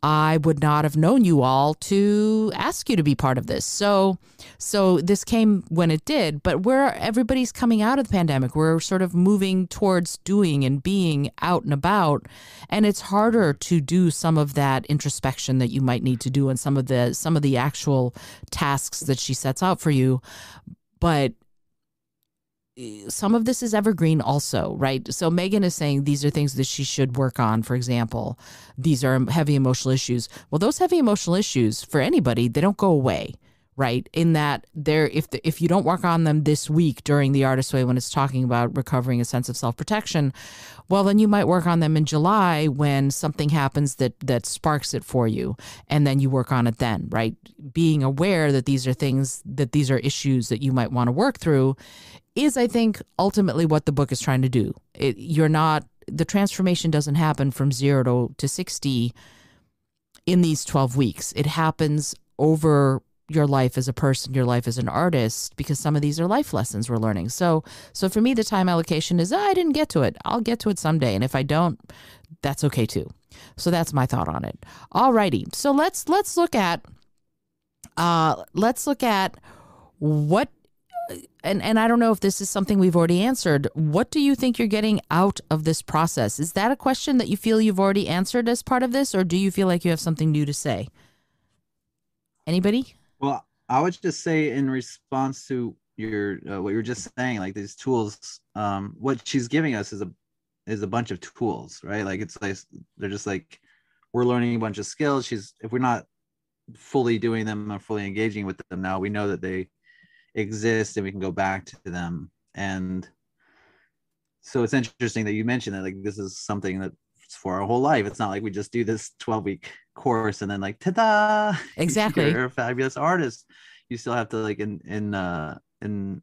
I would not have known you all to ask you to be part of this. So, so this came when it did, but where everybody's coming out of the pandemic, we're sort of moving towards doing and being out and about, and it's harder to do some of that introspection that you might need to do and some of the some of the actual tasks that she sets out for you. But some of this is evergreen also, right? So Megan is saying these are things that she should work on, for example. These are heavy emotional issues. Well, those heavy emotional issues for anybody, they don't go away, right? In that they're if the, if you don't work on them this week during the artist way when it's talking about recovering a sense of self-protection, well then you might work on them in July when something happens that that sparks it for you and then you work on it then, right? Being aware that these are things that these are issues that you might want to work through is I think ultimately what the book is trying to do. It, you're not the transformation doesn't happen from 0 to, to 60 in these 12 weeks. It happens over your life as a person, your life as an artist, because some of these are life lessons we're learning. So, so for me, the time allocation is oh, I didn't get to it. I'll get to it someday, and if I don't, that's okay too. So that's my thought on it. Alrighty, so let's let's look at uh, let's look at what and and I don't know if this is something we've already answered. What do you think you're getting out of this process? Is that a question that you feel you've already answered as part of this, or do you feel like you have something new to say? Anybody? Well, I would just say in response to your uh, what you were just saying, like these tools, um, what she's giving us is a is a bunch of tools, right? Like it's like they're just like we're learning a bunch of skills. She's if we're not fully doing them or fully engaging with them now, we know that they exist and we can go back to them. And so it's interesting that you mentioned that like this is something that's for our whole life. It's not like we just do this 12 week course and then like ta-da! Exactly. you're a fabulous artist. You still have to like in in uh in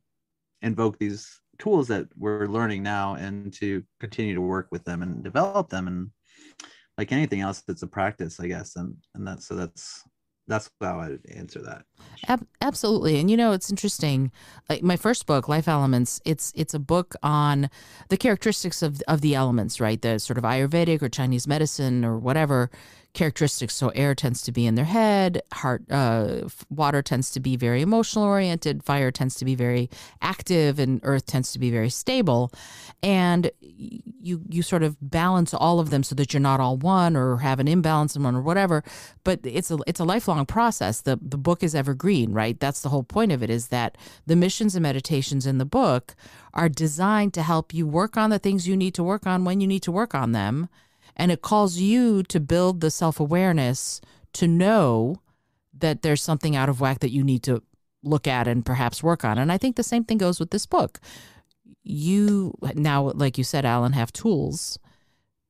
invoke these tools that we're learning now and to continue to work with them and develop them. And like anything else it's a practice i guess. And and that's so that's that's how I would answer that. Ab- absolutely, and you know it's interesting. Like my first book, Life Elements, it's it's a book on the characteristics of of the elements, right? The sort of Ayurvedic or Chinese medicine or whatever characteristics. So air tends to be in their head, heart, uh, water tends to be very emotional oriented, fire tends to be very active, and earth tends to be very stable. And you you sort of balance all of them so that you're not all one or have an imbalance in one or whatever. But it's a it's a lifelong process. The the book is evergreen, right? That's the whole point of it. Is that the missions and meditations in the book are designed to help you work on the things you need to work on when you need to work on them and it calls you to build the self awareness to know that there's something out of whack that you need to look at and perhaps work on. And I think the same thing goes with this book. You now, like you said, Alan, have tools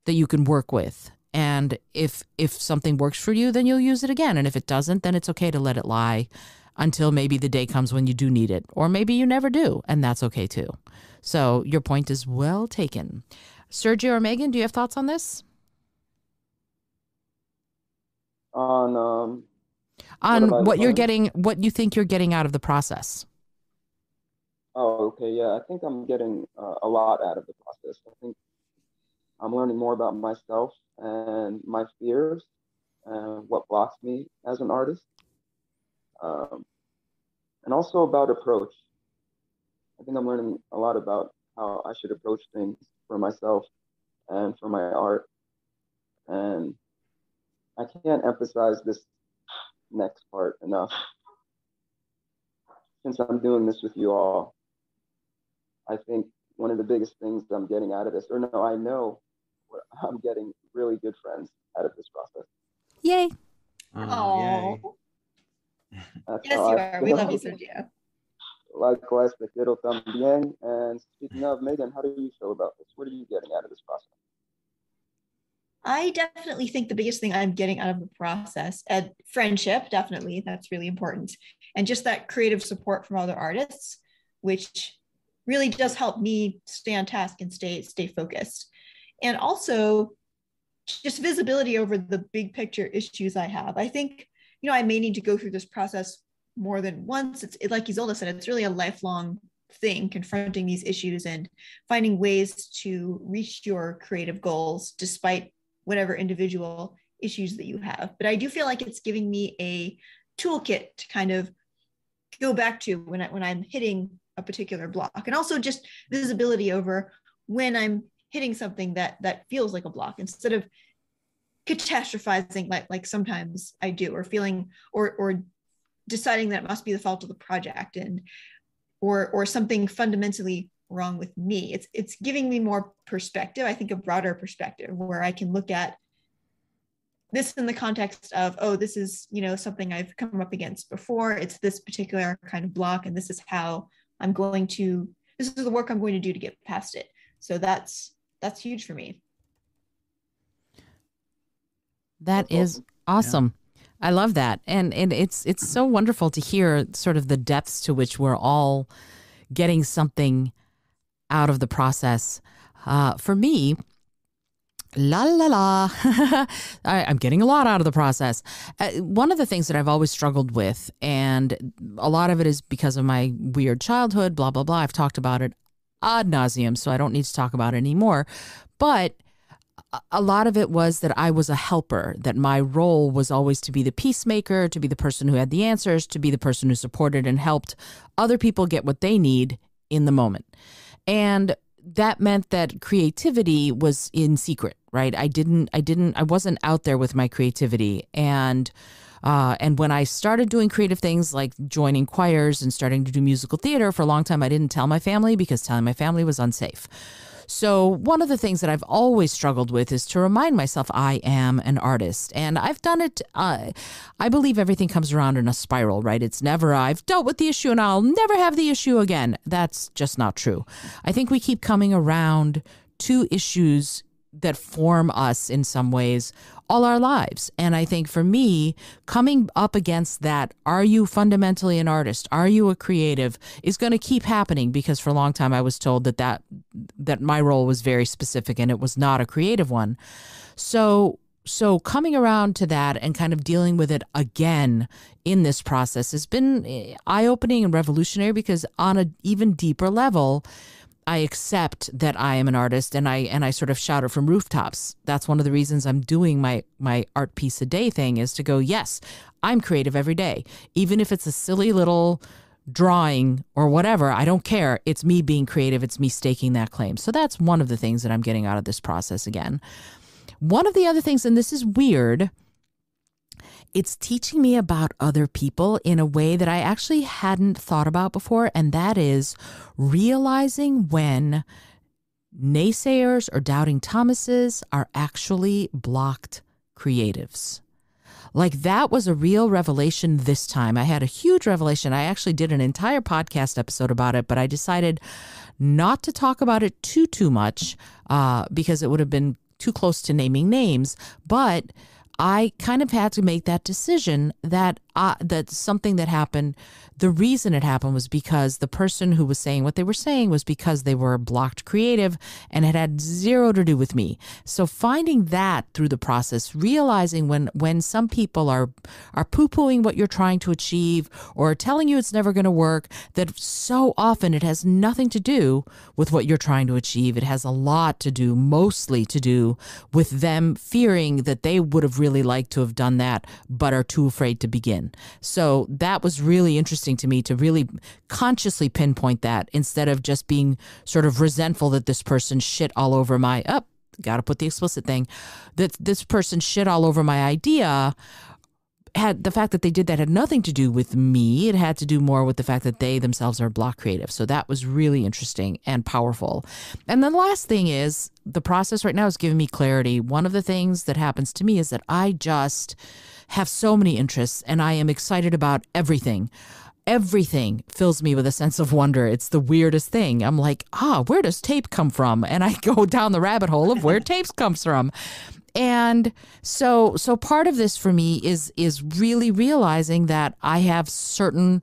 that you can work with. And if if something works for you, then you'll use it again. And if it doesn't, then it's okay to let it lie until maybe the day comes when you do need it. Or maybe you never do, and that's okay too. So your point is well taken. Sergio or Megan, do you have thoughts on this? On um, on what, what you're getting, what you think you're getting out of the process. Oh, okay, yeah. I think I'm getting uh, a lot out of the process. I think I'm learning more about myself and my fears and what blocks me as an artist, um, and also about approach. I think I'm learning a lot about how I should approach things for myself and for my art, and I can't emphasize this next part enough. Since I'm doing this with you all, I think one of the biggest things I'm getting out of this, or no, I know I'm getting really good friends out of this process. Yay. Oh, yay. yes, you are. We love you, Sergio. Likewise, te quiero también. And speaking of, Megan, how do you feel about this? What are you getting out of this process? I definitely think the biggest thing I'm getting out of the process, and friendship, definitely, that's really important. And just that creative support from other artists, which really does help me stay on task and stay stay focused. And also just visibility over the big picture issues I have. I think, you know, I may need to go through this process more than once. It's it, like Izolda said, it's really a lifelong thing confronting these issues and finding ways to reach your creative goals despite whatever individual issues that you have. But I do feel like it's giving me a toolkit to kind of go back to when I when I'm hitting a particular block, and also just visibility over when I'm hitting something that that feels like a block instead of catastrophizing like like sometimes I do, or feeling or or deciding that it must be the fault of the project and or or something fundamentally wrong with me. It's it's giving me more perspective i think a broader perspective where i can look at this in the context of oh this is you know something i've come up against before. It's this particular kind of block and this is how i'm going to this is the work i'm going to do to get past it. So that's that's huge for me. That is awesome. Yeah. i love that. And and it's it's so wonderful to hear sort of the depths to which we're all getting something out of the process. Uh, for me, la la la, I, am getting a lot out of the process. Uh, one of the things that I've always struggled with, and a lot of it is because of my weird childhood, blah, blah, blah. I've talked about it ad nauseum, so I don't need to talk about it anymore. But a lot of it was that I was a helper, that my role was always to be the peacemaker, to be the person who had the answers, to be the person who supported and helped other people get what they need in the moment. And that meant that creativity was in secret, right? I didn't, I didn't, I wasn't out there with my creativity. And, uh, and when I started doing creative things like joining choirs and starting to do musical theater for a long time, I didn't tell my family because telling my family was unsafe. So, one of the things that I've always struggled with is to remind myself I am an artist. And I've done it, uh, I believe everything comes around in a spiral, right? It's never, I've dealt with the issue and I'll never have the issue again. That's just not true. I think we keep coming around to issues that form us in some ways all our lives. And I think for me, coming up against that, are you fundamentally an artist? Are you a creative? is going to keep happening because for a long time I was told that that that my role was very specific and it was not a creative one. So so coming around to that and kind of dealing with it again in this process has been eh, eye-opening and revolutionary because on an even deeper level I accept that I am an artist and I and I sort of shout it from rooftops. That's one of the reasons I'm doing my my art piece a day thing is to go, yes, I'm creative every day. Even if it's a silly little drawing or whatever, I don't care. It's me being creative, it's me staking that claim. So that's one of the things that I'm getting out of this process again. One of the other things and this is weird, it's teaching me about other people in a way that I actually hadn't thought about before, and that is realizing when naysayers or doubting Thomases are actually blocked creatives. Like that was a real revelation this time. I had a huge revelation. I actually did an entire podcast episode about it, but I decided not to talk about it too, too much uh, because it would have been too close to naming names. But I kind of had to make that decision that uh, that something that happened the reason it happened was because the person who was saying what they were saying was because they were blocked creative and it had zero to do with me. So finding that through the process, realizing when when some people are are poo-pooing what you're trying to achieve or telling you it's never going to work, that so often it has nothing to do with what you're trying to achieve. It has a lot to do, mostly to do with them fearing that they would have really like to have done that, but are too afraid to begin. So that was really interesting to me to really consciously pinpoint that instead of just being sort of resentful that this person shit all over my up. Oh, Got to put the explicit thing that this person shit all over my idea had the fact that they did that had nothing to do with me. It had to do more with the fact that they themselves are block creative. So that was really interesting and powerful. And the last thing is the process right now is giving me clarity. One of the things that happens to me is that I just have so many interests and I am excited about everything. Everything fills me with a sense of wonder. It's the weirdest thing. I'm like, ah, where does tape come from? And I go down the rabbit hole of where tapes comes from and so so part of this for me is is really realizing that i have certain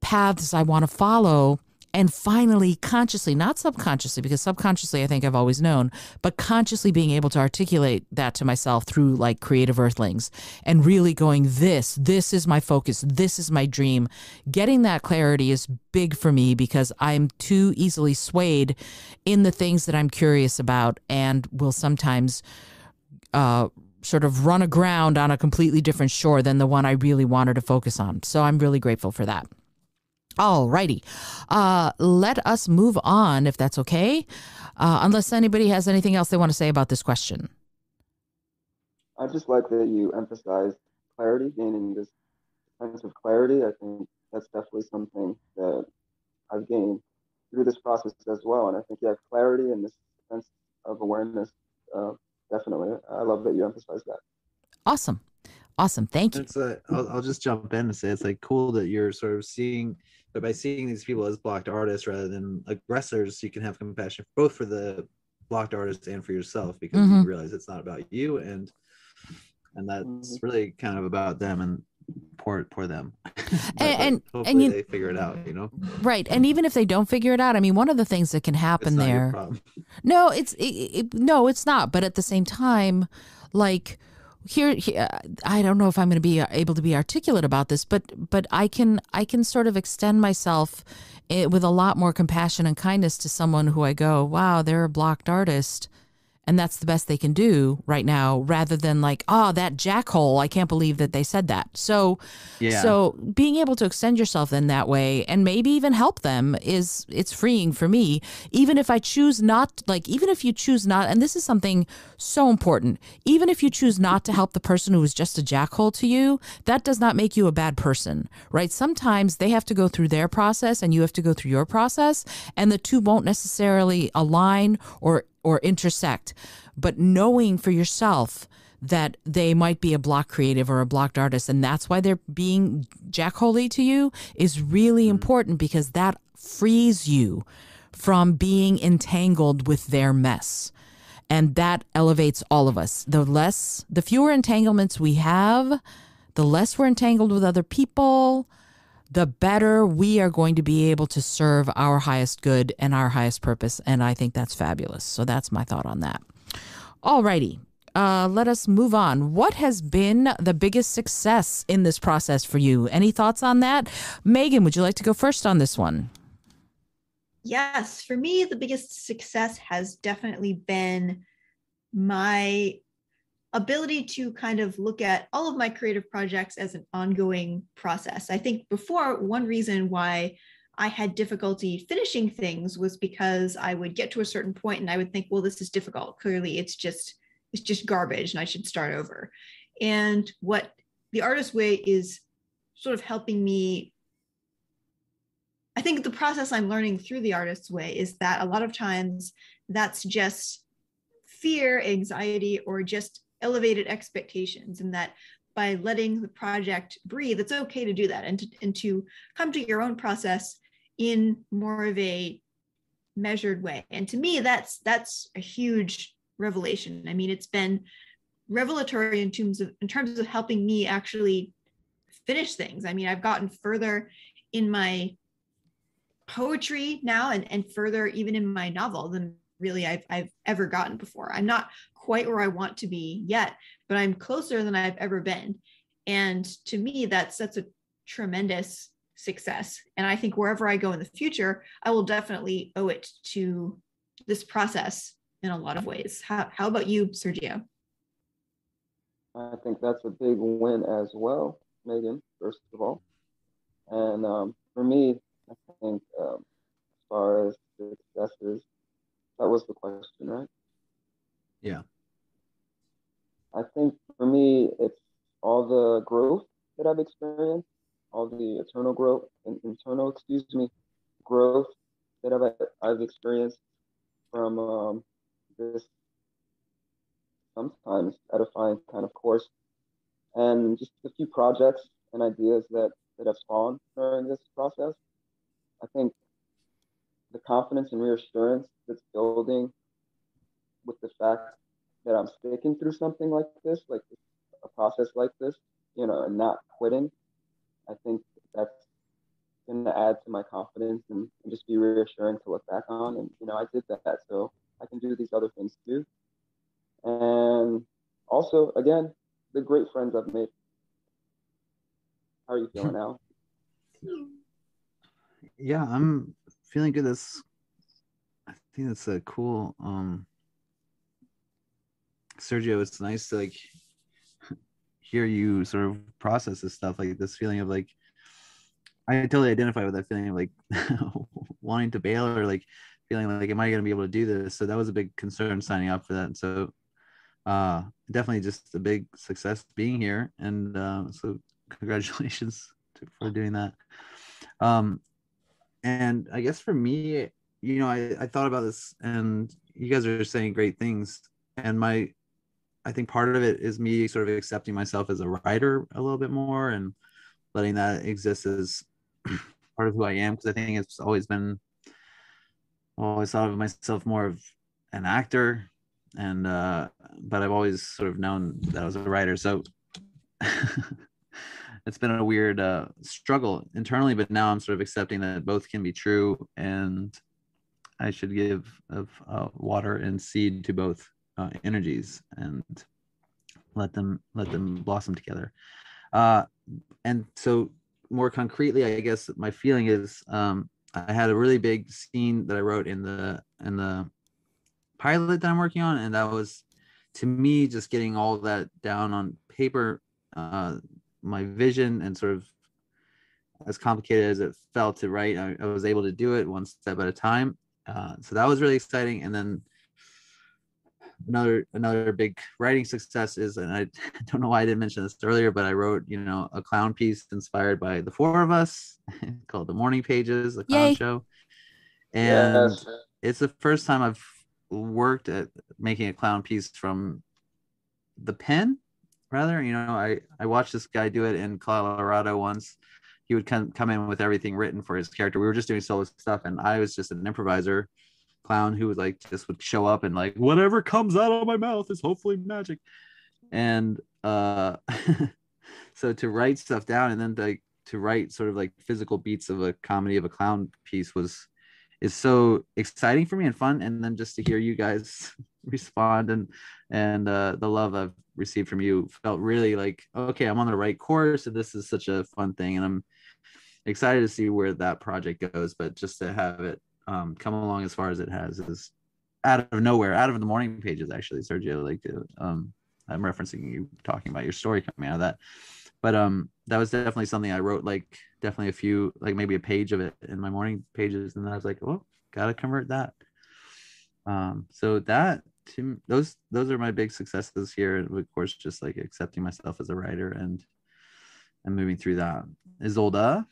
paths i want to follow and finally consciously not subconsciously because subconsciously i think i've always known but consciously being able to articulate that to myself through like creative earthlings and really going this this is my focus. This is my dream. Getting that clarity is big for me because i'm too easily swayed in the things that i'm curious about and will sometimes uh, sort of run aground on a completely different shore than the one I really wanted to focus on. So I'm really grateful for that. All righty. Uh, let us move on, if that's okay, uh, unless anybody has anything else they want to say about this question. I just like that you emphasize clarity, gaining this sense of clarity. I think that's definitely something that I've gained through this process as well. And I think, yeah, clarity and this sense of awareness uh, definitely. I love that you emphasize that. Awesome. Awesome. Thank you. It's a, I'll, I'll just jump in and say it's like cool that you're sort of seeing, that by seeing these people as blocked artists rather than aggressors, you can have compassion both for the blocked artist and for yourself because mm-hmm. you realize it's not about you and and that's mm-hmm. really kind of about them and poor poor them. And and, and you, they figure it out you know? Right and even if they don't figure it out i mean one of the things that can happen there no it's it, it, no it's not but at the same time like here, here i don't know if i'm going to be able to be articulate about this but but i can i can sort of extend myself eh, with a lot more compassion and kindness to someone who i go wow they're a blocked artist and that's the best they can do right now rather than like oh that jackhole. I can't believe that they said that. So yeah. so being able to extend yourself in that way and maybe even help them is it's freeing for me. Even if i choose not like even if you choose not and this is something so important even if you choose not to help the person who is just a jackhole to you that does not make you a bad person right? Sometimes they have to go through their process and you have to go through your process and the two won't necessarily align or or intersect, but knowing for yourself that they might be a block creative or a blocked artist and that's why they're being jackholy to you is really mm-hmm. important because that frees you from being entangled with their mess and that elevates all of us the less the fewer entanglements we have the less we're entangled with other people the better we are going to be able to serve our highest good and our highest purpose. And I think that's fabulous. So that's my thought on that. All righty. Uh, let us move on. What has been the biggest success in this process for you? Any thoughts on that? Megan, would you like to go first on this one? Yes, for me, the biggest success has definitely been my ability to kind of look at all of my creative projects as an ongoing process. I think before, one reason why I had difficulty finishing things was because I would get to a certain point and I would think, well, this is difficult. Clearly, it's just it's just garbage and I should start over. And what the artist way is sort of helping me I think the process I'm learning through the artist's way is that a lot of times that's just fear, anxiety, or just elevated expectations, and that by letting the project breathe, it's okay to do that and to, and to come to your own process in more of a measured way. And to me, that's that's a huge revelation. I mean, it's been revelatory in terms of in terms of helping me actually finish things. I mean, I've gotten further in my poetry now and, and further even in my novel than really I've, I've ever gotten before. I'm not quite where I want to be yet, but I'm closer than I've ever been. And to me, that's that's a tremendous success. And I think wherever I go in the future, I will definitely owe it to this process in a lot of ways. How, how about you, Sergio? I think that's a big win as well, Megan, first of all. And um, for me, I think um, as far as successes, that was the question, right? Yeah. I think for me, it's all the growth that I've experienced, all the eternal growth and internal, excuse me, growth that I've I've experienced from um, this sometimes edifying kind of course, and just a few projects and ideas that that have spawned during this process. I think the confidence and reassurance that's building with the fact that I'm sticking through something like this, like a process like this, you know, and not quitting, I think that's going to add to my confidence and, and, just be reassuring to look back on. And, you know, I did that, so I can do these other things too. And also, again, the great friends I've made. How are you feeling now? yeah, I'm feeling good. That's I think that's a cool um Sergio, it's nice to like hear you sort of process this stuff, like this feeling of like I totally identify with that feeling of like wanting to bail or like feeling like am I gonna be able to do this? So that was a big concern signing up for that. And so uh definitely just a big success being here and uh so congratulations for doing that um and i guess for me you know I, I thought about this and you guys are saying great things and my i think part of it is me sort of accepting myself as a writer a little bit more and letting that exist as part of who i am because i think it's always been always thought of myself more of an actor and uh but i've always sort of known that i was a writer. So it's been a weird uh, struggle internally, but now I'm sort of accepting that both can be true, and I should give of uh, water and seed to both uh, energies and let them let them blossom together. Uh, and so, more concretely, I guess my feeling is um, I had a really big scene that I wrote in the in the pilot that I'm working on, and that was to me just getting all that down on paper uh, my vision and sort of as complicated as it felt to write, I, I was able to do it one step at a time. Uh, so that was really exciting. And then another another big writing success is, and I don't know why I didn't mention this earlier, but I wrote you know a clown piece inspired by the four of us called The Morning Pages, the clown Yay. show, and yes. it's the first time I've worked at making a clown piece from the pen rather. You know i i watched this guy do it in colorado once. He would come, come in with everything written for his character. We were just doing solo stuff and i was just an improviser clown who would like just would show up and like whatever comes out of my mouth is hopefully magic. And uh so to write stuff down and then to, to write sort of like physical beats of a comedy of a clown piece was is so exciting for me and fun. And then just to hear you guys respond and and uh, the love i've received from you felt really like okay i'm on the right course and this is such a fun thing. And i'm excited to see where that project goes but just to have it um, come along as far as it has is out of nowhere, out of the morning pages. Actually, Sergio, like um, I'm referencing you talking about your story coming out of that, but um, that was definitely something I wrote like definitely a few like maybe a page of it in my morning pages, and then I was like, oh, gotta convert that. Um, so that to those those are my big successes here, and of course, just like accepting myself as a writer and and moving through that. Izolda,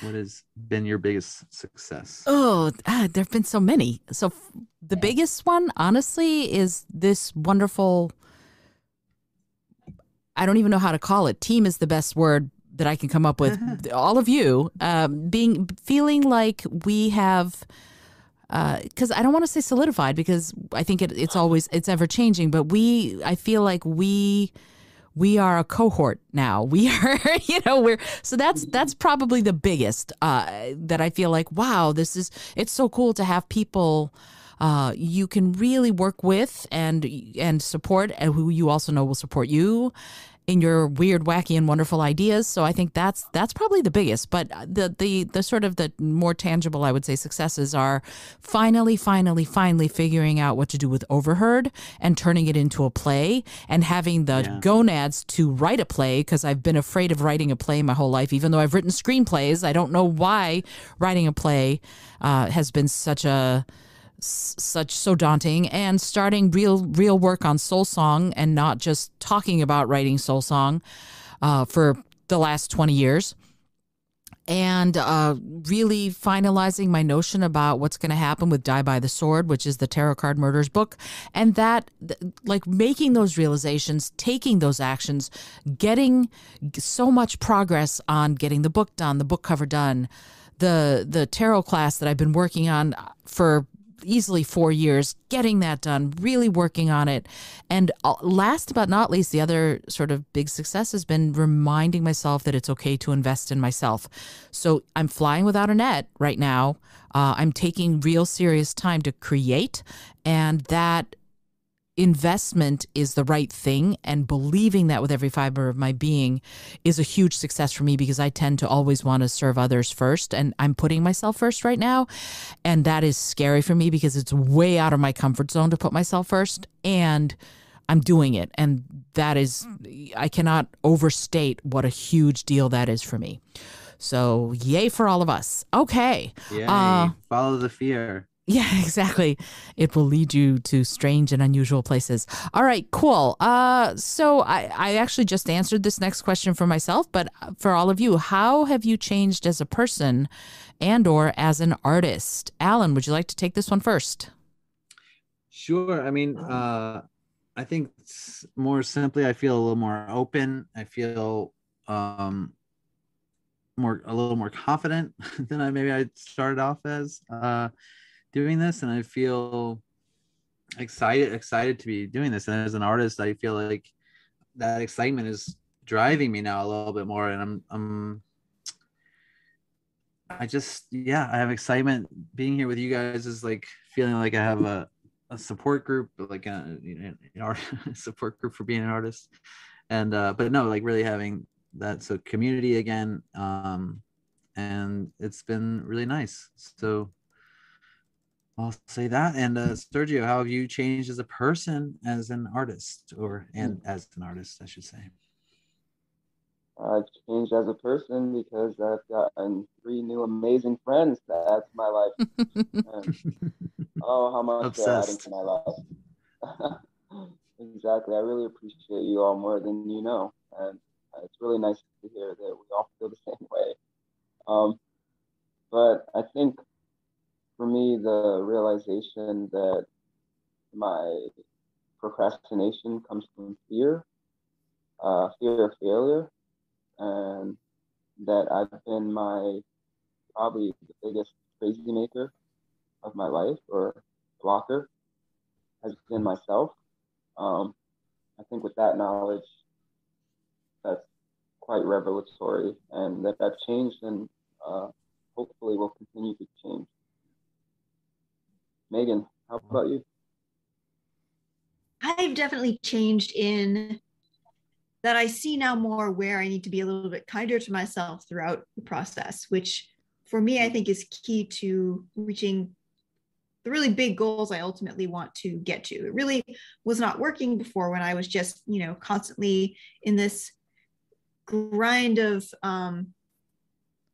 what has been your biggest success? Oh, ah, there have been so many. So the biggest one, honestly, is this wonderful. I don't even know how to call it. Team is the best word that I can come up with. All of you um, being feeling like we have because uh, I don't want to say solidified because I think it, it's always it's ever changing. But we, I feel like we we are a cohort now. We are, you know, we're so that's that's probably the biggest uh, that I feel like. Wow, this is it's so cool to have people. Uh, you can really work with and and support and who you also know will support you in your weird, wacky, and wonderful ideas. So I think that's that's probably the biggest. But the the the sort of the more tangible, I would say, successes are finally, finally, finally figuring out what to do with Overheard and turning it into a play and having the yeah. gonads to write a play because I've been afraid of writing a play my whole life. Even though I've written screenplays, I don't know why writing a play uh, has been such a such so daunting and starting real real work on soul song and not just talking about writing soul song uh, for the last 20 years and uh, really finalizing my notion about what's going to happen with Die by the Sword, which is the Tarot Card Murders book. And that, like, making those realizations, taking those actions, getting so much progress on getting the book done, the book cover done, the the tarot class that I've been working on for easily four years getting that done, really working on it. And uh, last but not least, the other sort of big success has been reminding myself that it's okay to invest in myself. So I'm flying without a net right now. Uh, I'm taking real serious time to create, and that investment is the right thing and believing that with every fiber of my being is a huge success for me because I tend to always want to serve others first and I'm putting myself first right now and that is scary for me because it's way out of my comfort zone to put myself first and I'm doing it and that is I cannot overstate what a huge deal that is for me. So yay for all of us. Okay. Yay. Uh, Follow the fear. Yeah, exactly. It will lead you to strange and unusual places. All right, cool. Uh, so I, I actually just answered this next question for myself, but for all of you, how have you changed as a person and or as an artist? Alan, would you like to take this one first? Sure. I mean, uh, I think more simply, I feel a little more open. I feel um, more a little more confident than I maybe I started off as. Uh, doing this and I feel excited excited to be doing this. And as an artist, I feel like that excitement is driving me now a little bit more and I'm I'm I just yeah, I have excitement being here with you guys is like feeling like I have a, a support group, like a you know, an art support group for being an artist. And uh but no, like really having that so community again. Um and it's been really nice. So I'll say that. And uh, Sergio, how have you changed as a person, as an artist, or and hmm. as an artist, I should say? I've changed as a person because I've gotten three new amazing friends to add to my life. and, oh, how much Obsessed. they're adding to my life. exactly. I really appreciate you all more than you know. And it's really nice to hear that we all feel the same way. Um, but I think for me, the realization that my procrastination comes from fear, uh, fear of failure, and that I've been my probably the biggest crazy maker of my life or blocker has been myself. Um, I think with that knowledge, that's quite revelatory, and that I've changed and uh, hopefully will continue to change. Megan, how about you? I've definitely changed in that I see now more where I need to be a little bit kinder to myself throughout the process, which for me, I think is key to reaching the really big goals I ultimately want to get to. It really was not working before when I was just, you know, constantly in this grind of um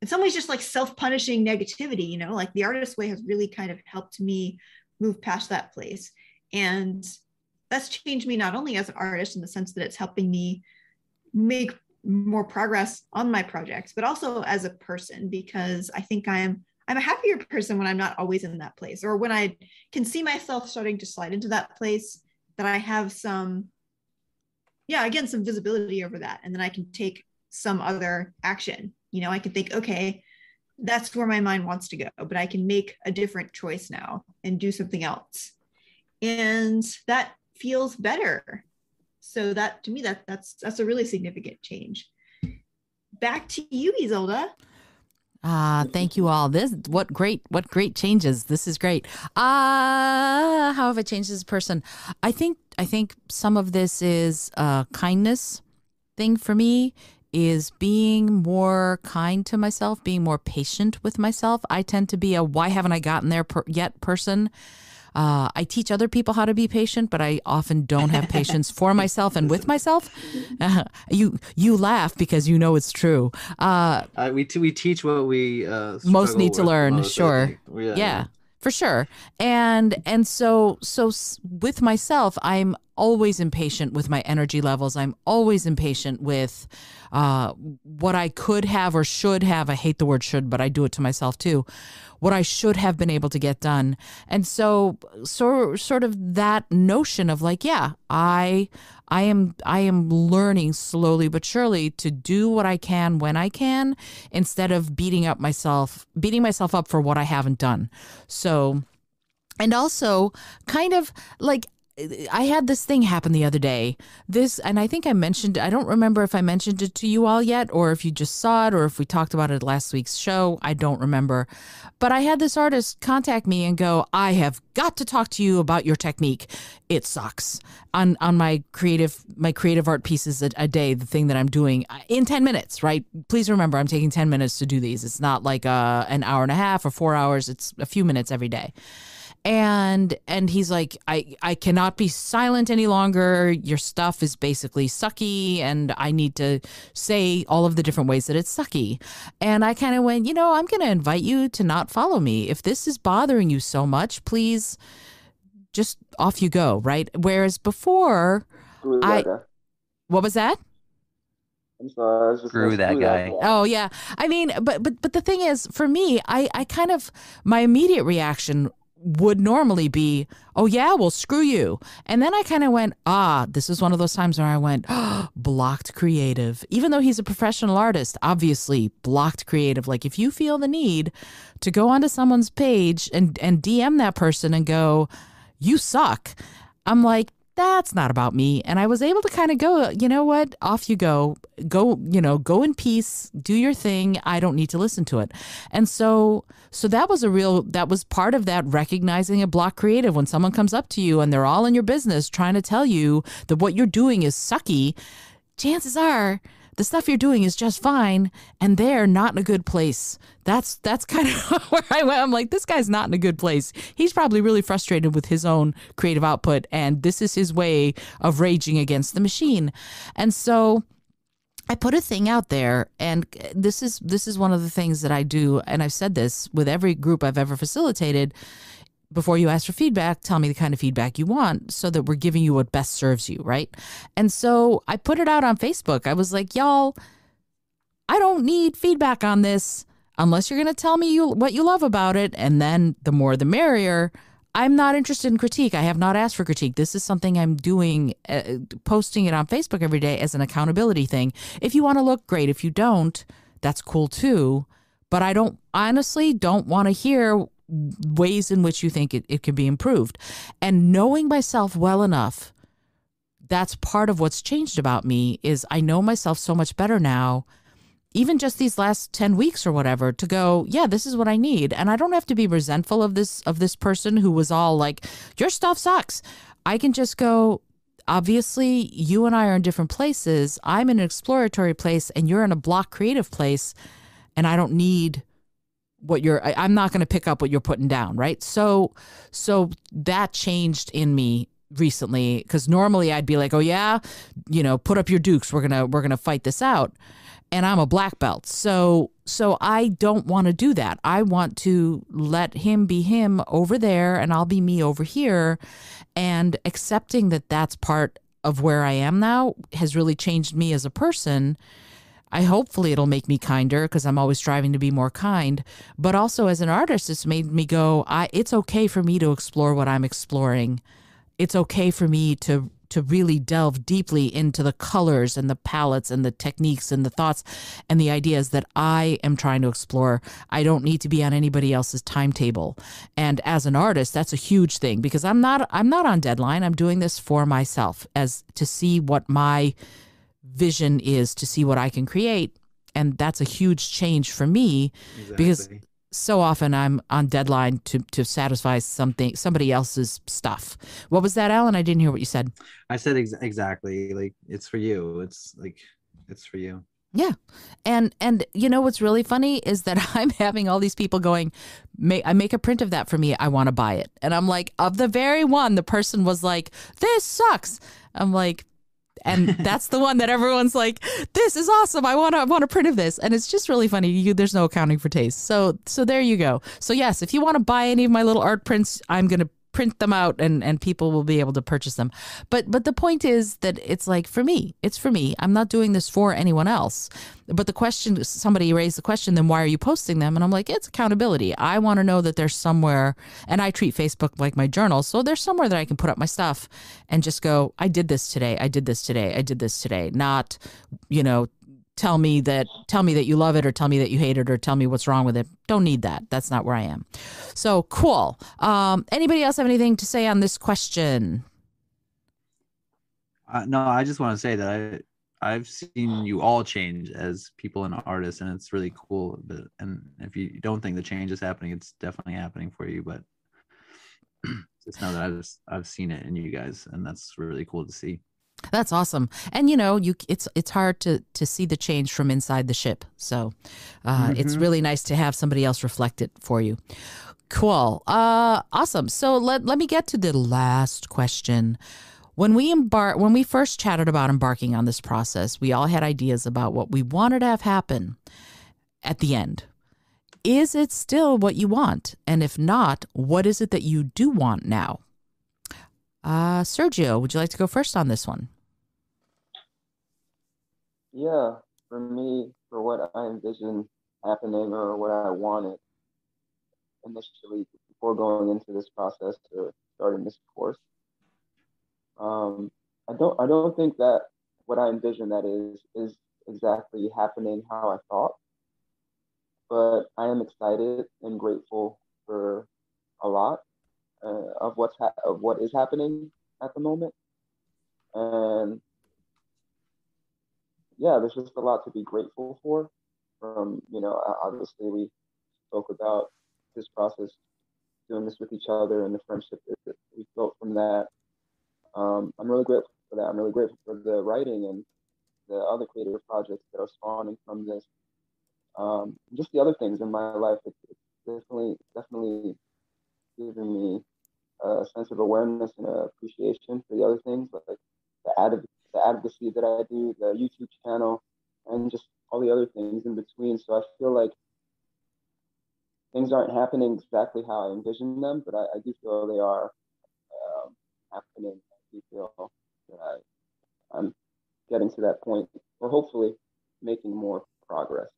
in some ways just like self-punishing negativity, you know, like the artist way has really kind of helped me move past that place. And that's changed me not only as an artist in the sense that it's helping me make more progress on my projects, but also as a person because I think I'm I'm a happier person when I'm not always in that place or when I can see myself starting to slide into that place that I have some yeah, again some visibility over that and then I can take some other action. You know, I can think okay, that's where my mind wants to go, but I can make a different choice now and do something else. And that feels better so that to me that that's that's a really significant change back to you Izolda Ah, uh, thank you all. This what great what great changes. This is great. Ah, uh, how have I changed as a person? I think I think some of this is a kindness thing for me is being more kind to myself, being more patient with myself. I tend to be a why haven't I gotten there per- yet person uh, I teach other people how to be patient, but I often don't have patience for myself and with myself. Uh, you you laugh because you know it's true. Uh, uh, we t- we teach what we uh, most need to learn. Most, sure, yeah, yeah, yeah, for sure. And and so so with myself, I'm always impatient with my energy levels. I'm always impatient with uh, what I could have or should have. I hate the word should, but I do it to myself too. What I should have been able to get done. And so, so sort of that notion of like, yeah, I, I am, I am learning slowly but surely to do what I can when I can, instead of beating up myself, beating myself up for what I haven't done. So, and also kind of like I had this thing happen the other day. This, and I think I mentioned, I don't remember if I mentioned it to you all yet, or if you just saw it, or if we talked about it last week's show. I don't remember. But I had this artist contact me and go, I have got to talk to you about your technique. It sucks on, on my creative, my creative art pieces a, a day, the thing that I'm doing uh, in 10 minutes, right? Please remember, I'm taking 10 minutes to do these. It's not like a, uh, an hour and a half or four hours. It's a few minutes every day and and he's like i i cannot be silent any longer your stuff is basically sucky and i need to say all of the different ways that it's sucky and i kind of went you know i'm going to invite you to not follow me if this is bothering you so much please just off you go right whereas before i what was that I'm sorry. I was just screw that guy. Oh yeah. I mean, but but but the thing is, for me, I I kind of my immediate reaction would normally be, oh, yeah, well, screw you. And then I kind of went, ah, this is one of those times where I went, oh, blocked creative. Even though he's a professional artist, obviously blocked creative. Like if you feel the need to go onto someone's page and, and DM that person and go, you suck, I'm like, that's not about me. And I was able to kind of go, you know what? Off you go. Go, you know, go in peace, do your thing. I don't need to listen to it. And so so that was a real that was part of that recognizing a block creative when someone comes up to you and they're all in your business trying to tell you that what you're doing is sucky. Chances are the stuff you're doing is just fine and they're not in a good place. That's that's kind of where I went. I'm like, this guy's not in a good place. He's probably really frustrated with his own creative output and this is his way of raging against the machine. And so I put a thing out there and this is this is one of the things that I do and I've said this with every group I've ever facilitated before you ask for feedback, tell me the kind of feedback you want so that we're giving you what best serves you, right? And so I put it out on Facebook. I was like, y'all, I don't need feedback on this unless you're going to tell me you what you love about it and then the more the merrier. I'm not interested in critique. I have not asked for critique. This is something I'm doing, uh, posting it on Facebook every day as an accountability thing. If you want to look great, if you don't, that's cool too. But I don't honestly don't want to hear ways in which you think it, it can be improved. And knowing myself well enough, that's part of what's changed about me is I know myself so much better now even just these last 10 weeks or whatever to go yeah this is what i need. And i don't have to be resentful of this of this person who was all like your stuff sucks. I can just go obviously you and i are in different places. I'm in an exploratory place and you're in a block creative place and i don't need what you're I, i'm not going to pick up what you're putting down right? So so that changed in me recently because normally i'd be like oh yeah you know put up your dukes we're gonna we're gonna fight this out and i'm a black belt. So so i don't want to do that. I want to let him be him over there and i'll be me over here and accepting that that's part of where i am now has really changed me as a person I hopefully it'll make me kinder because I'm always striving to be more kind. But also as an artist, it's made me go, I it's okay for me to explore what I'm exploring. It's okay for me to to really delve deeply into the colors and the palettes and the techniques and the thoughts and the ideas that I am trying to explore. I don't need to be on anybody else's timetable. And as an artist, that's a huge thing because I'm not I'm not on deadline. I'm doing this for myself as to see what my vision is to see what I can create. And that's a huge change for me exactly. because so often I'm on deadline to to satisfy something somebody else's stuff. What was that, Alan? I didn't hear what you said. I said ex- exactly like it's for you. It's like it's for you. Yeah. And and you know what's really funny is that I'm having all these people going, make I make a print of that for me. I want to buy it. And I'm like, of the very one, the person was like, this sucks. I'm like, and that's the one that everyone's like this is awesome. I want to I want a print of this. And it's just really funny. You there's no accounting for taste. So so there you go. So yes if you want to buy any of my little art prints i'm going to print them out and and people will be able to purchase them. But but the point is that it's like for me it's for me. I'm not doing this for anyone else. But the question somebody raised the question then why are you posting them? And i'm like it's accountability. I want to know that there's somewhere and i treat facebook like my journal. So there's somewhere that i can put up my stuff and just go i did this today. I did this today. I did this today. Not you know tell me that tell me that you love it or tell me that you hate it or tell me what's wrong with it. Don't need that. That's not where i am. So cool. Um, anybody else have anything to say on this question? Uh, no i just want to say that i i've seen you all change as people and artists and it's really cool but and if you don't think the change is happening it's definitely happening for you but just know that i've i've seen it in you guys and that's really cool to see that's awesome. And you know, you it's it's hard to to see the change from inside the ship. So uh, mm-hmm. it's really nice to have somebody else reflect it for you. Cool. Uh, awesome. So let let me get to the last question. When we embark when we first chatted about embarking on this process, we all had ideas about what we wanted to have happen at the end. Is it still what you want? And if not, what is it that you do want now? Uh, Sergio, would you like to go first on this one? Yeah, for me, for what I envisioned happening or what I wanted initially before going into this process to starting this course, um, I don't I don't think that what I envision that is is exactly happening how I thought, but I am excited and grateful for a lot uh, of what's ha- of what is happening at the moment, and yeah, there's just a lot to be grateful for. From you know, obviously we spoke about this process, doing this with each other, and the friendship that we built from that. Um, I'm really grateful for that. I'm really grateful for the writing and the other creative projects that are spawning from this. Um, just the other things in my life, it's, it's definitely definitely giving me a sense of awareness and appreciation for the other things, like the, adv- the advocacy that I do, the YouTube channel, and just all the other things in between. So I feel like things aren't happening exactly how I envisioned them, but I, I do feel they are um, happening. I do feel that I, I'm getting to that point, or hopefully making more progress.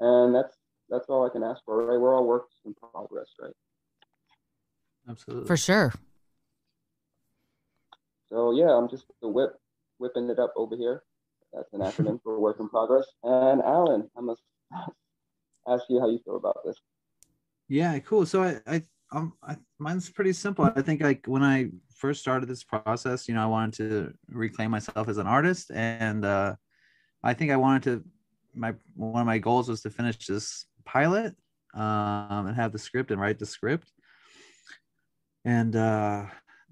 And that's that's all I can ask for, right? We're all works in progress, right? Absolutely. For sure. So yeah, I'm just the whip whipping it up over here. That's an acronym for work in progress. And Alan, I must ask you how you feel about this. Yeah, cool. So I, I, um, I, mine's pretty simple. I think like when I first started this process, you know, I wanted to reclaim myself as an artist, and uh, I think I wanted to. My one of my goals was to finish this pilot um, and have the script and write the script and uh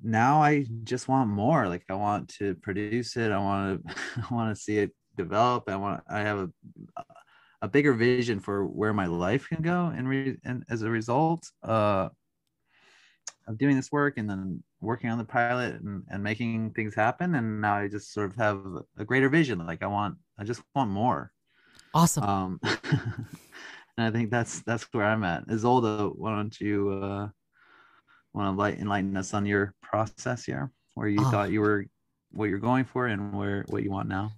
now i just want more like i want to produce it i want to i want to see it develop i want i have a a bigger vision for where my life can go and, re- and as a result uh, of doing this work and then working on the pilot and, and making things happen. And now i just sort of have a greater vision like i want i just want more. Awesome. Um and i think that's that's where i'm at. Izolda why don't you uh want to light enlighten us on your process here where you oh. thought you were what you're going for and where what you want now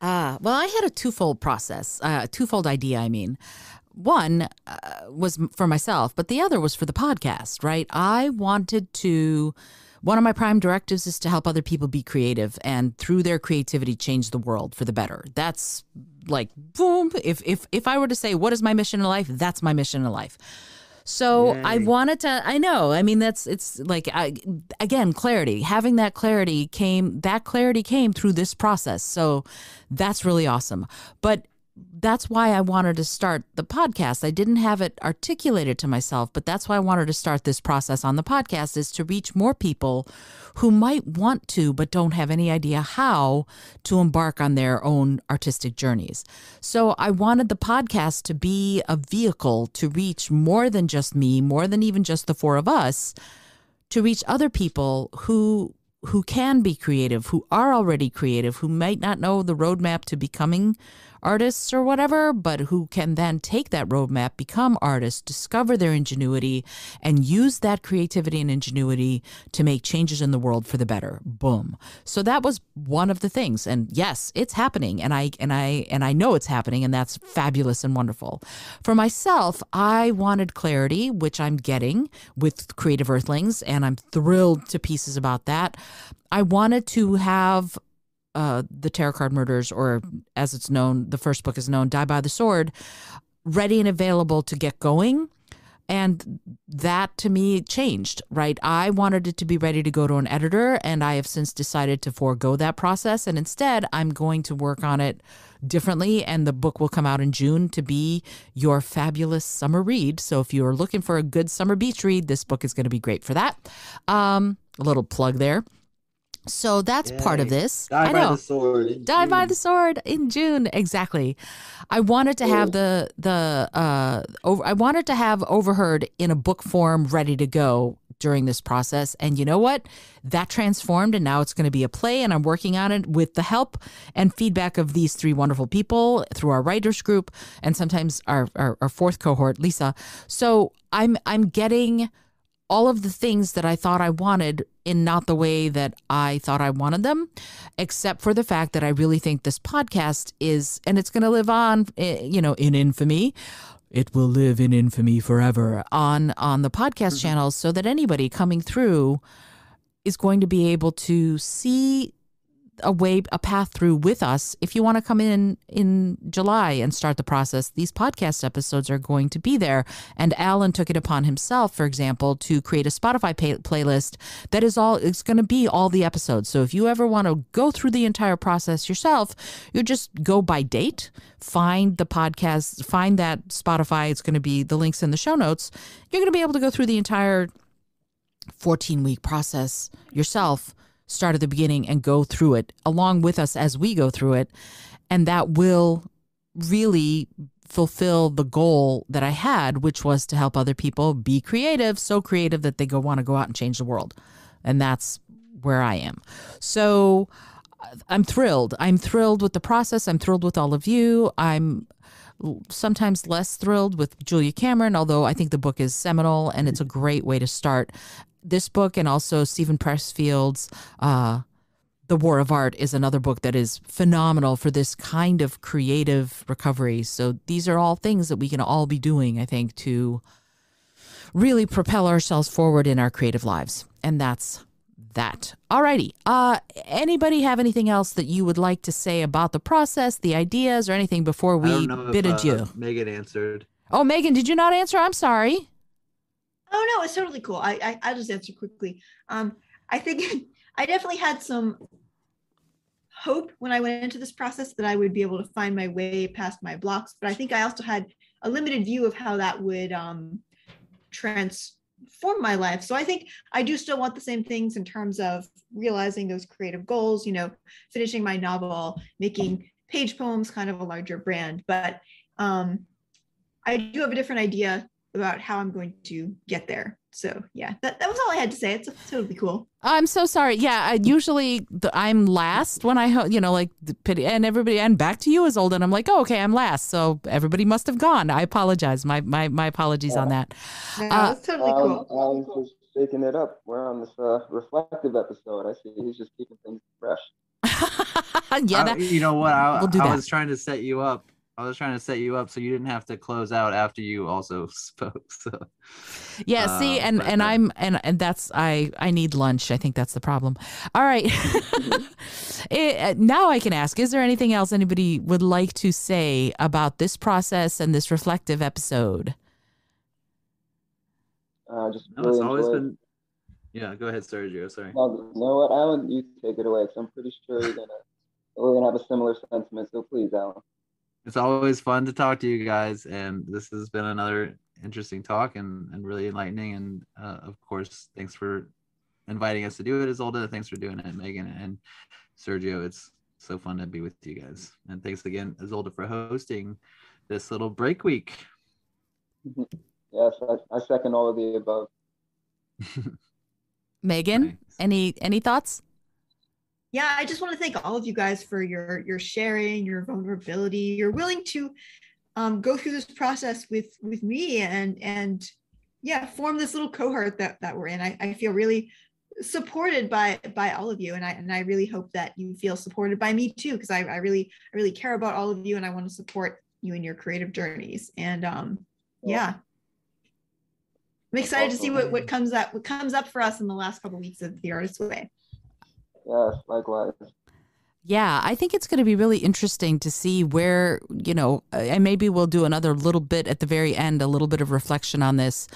Ah, well, I had a twofold process, uh, a uh, twofold idea. I mean, one uh, was for myself, but the other was for the podcast, right? I wanted to. One of my prime directives is to help other people be creative and through their creativity change the world for the better. That's like boom. If if if I were to say what is my mission in life, that's my mission in life. So Yay. I wanted to, I know, I mean, that's, it's like, I, again, clarity, having that clarity came, that clarity came through this process. So that's really awesome. But that's why I wanted to start the podcast. I didn't have it articulated to myself, but that's why I wanted to start this process on the podcast is to reach more people who might want to but don't have any idea how to embark on their own artistic journeys. So I wanted the podcast to be a vehicle to reach more than just me, more than even just the four of us, to reach other people who who can be creative, who are already creative, who might not know the roadmap to becoming artists or whatever, but who can then take that roadmap, become artists, discover their ingenuity, and use that creativity and ingenuity to make changes in the world for the better. Boom. So that was one of the things. And yes, it's happening. And I and I and I know it's happening, and that's fabulous and wonderful. For myself, I wanted clarity, which I'm getting with Creative Earthlings, and I'm thrilled to pieces about that. I wanted to have uh, the Tarot Card Murders, or as it's known, the first book is known, Die by the Sword, ready and available to get going. And that to me changed, right? I wanted it to be ready to go to an editor, and I have since decided to forego that process. And instead, I'm going to work on it differently. And the book will come out in June to be your fabulous summer read. So if you're looking for a good summer beach read, this book is going to be great for that. Um, a little plug there. So that's Yay. part of this. Die I know. by the sword. Die June. by the sword in June. Exactly. I wanted to have the the uh over, I wanted to have overheard in a book form ready to go during this process and you know what that transformed and now it's going to be a play and i'm working on it with the help and feedback of these three wonderful people through our writers group and sometimes our, our, our fourth cohort lisa so i'm i'm getting all of the things that I thought I wanted in not the way that I thought I wanted them, except for the fact that I really think this podcast is, and it's going to live on, eh, you know, in infamy. It will live in infamy forever on on the podcast mm-hmm. channels, so that anybody coming through is going to be able to see a way a path through with us. If you want to come in in July and start the process these podcast episodes are going to be there. And Alan took it upon himself for example to create a Spotify pay- playlist that is all it's going to be all the episodes. So if you ever want to go through the entire process yourself you just go by date find the podcast find that Spotify it's going to be the links in the show notes. You're going to be able to go through the entire 14 week process yourself start at the beginning and go through it along with us as we go through it. And that will really fulfill the goal that I had, which was to help other people be creative, so creative that they go want to go out and change the world. And that's where I am. So uh, I'm thrilled. I'm thrilled with the process. I'm thrilled with all of you. I'm sometimes less thrilled with Julia Cameron, although I think the book is seminal and it's a great way to start this book and also Steven Pressfield's uh, The War of Art is another book that is phenomenal for this kind of creative recovery. So these are all things that we can all be doing, I think, to really propel ourselves forward in our creative lives. And that's that. Alrighty. Uh anybody have anything else that you would like to say about the process, the ideas, or anything before we bid if, adieu? Uh, Megan answered. Oh, Megan, did you not answer? I'm sorry. Oh no, it's totally cool. I, I I'll just answer quickly. Um, I think I definitely had some hope when I went into this process that I would be able to find my way past my blocks, but I think I also had a limited view of how that would um, transform my life. So I think I do still want the same things in terms of realizing those creative goals. You know, finishing my novel, making page poems, kind of a larger brand, but um, I do have a different idea about how I'm going to get there. So yeah, that, that was all I had to say. It's, totally cool. I'm so sorry. Yeah, I usually the, I'm last when I, you know, like the pity and everybody and back to you Izolda and I'm like, oh, okay, I'm last. So everybody must have gone. I apologize. My my my apologies yeah. on that. No, uh, that's totally cool. Alan's just shaking it up. We're on this uh, reflective episode. I see he's just keeping things fresh. yeah, that, you know what? I, we'll I was trying to set you up I was trying to set you up so you didn't have to close out after you also spoke. So yeah, uh, see, and and I'm and and that's I I need lunch. I think that's the problem. All right, it, uh, now I can ask: Is there anything else anybody would like to say about this process and this reflective episode? Uh, just no, really it's always been. Yeah, go ahead, Sergio. Sorry. No, you know what, Alan? You take it away because I'm pretty sure you're gonna we're gonna have a similar sentiment. So please, Alan it's always fun to talk to you guys and this has been another interesting talk and, and really enlightening and uh, of course thanks for inviting us to do it Izolda thanks for doing it megan and sergio. It's so fun to be with you guys. And thanks again Izolda for hosting this little break week. Yes I, I second all of the above. Megan nice. any any thoughts yeah, I just want to thank all of you guys for your your sharing, your vulnerability. You're willing to um, go through this process with with me and and yeah, form this little cohort that that we're in. I, I feel really supported by by all of you and I and I really hope that you feel supported by me too because I, I really I really care about all of you and I want to support you in your creative journeys and um yeah I'm excited to see what what comes up what comes up for us in the last couple of weeks of the artist's way. Yes, likewise. Yeah, I think it's going to be really interesting to see where, you know, and maybe we'll do another little bit at the very end, a little bit of reflection on this,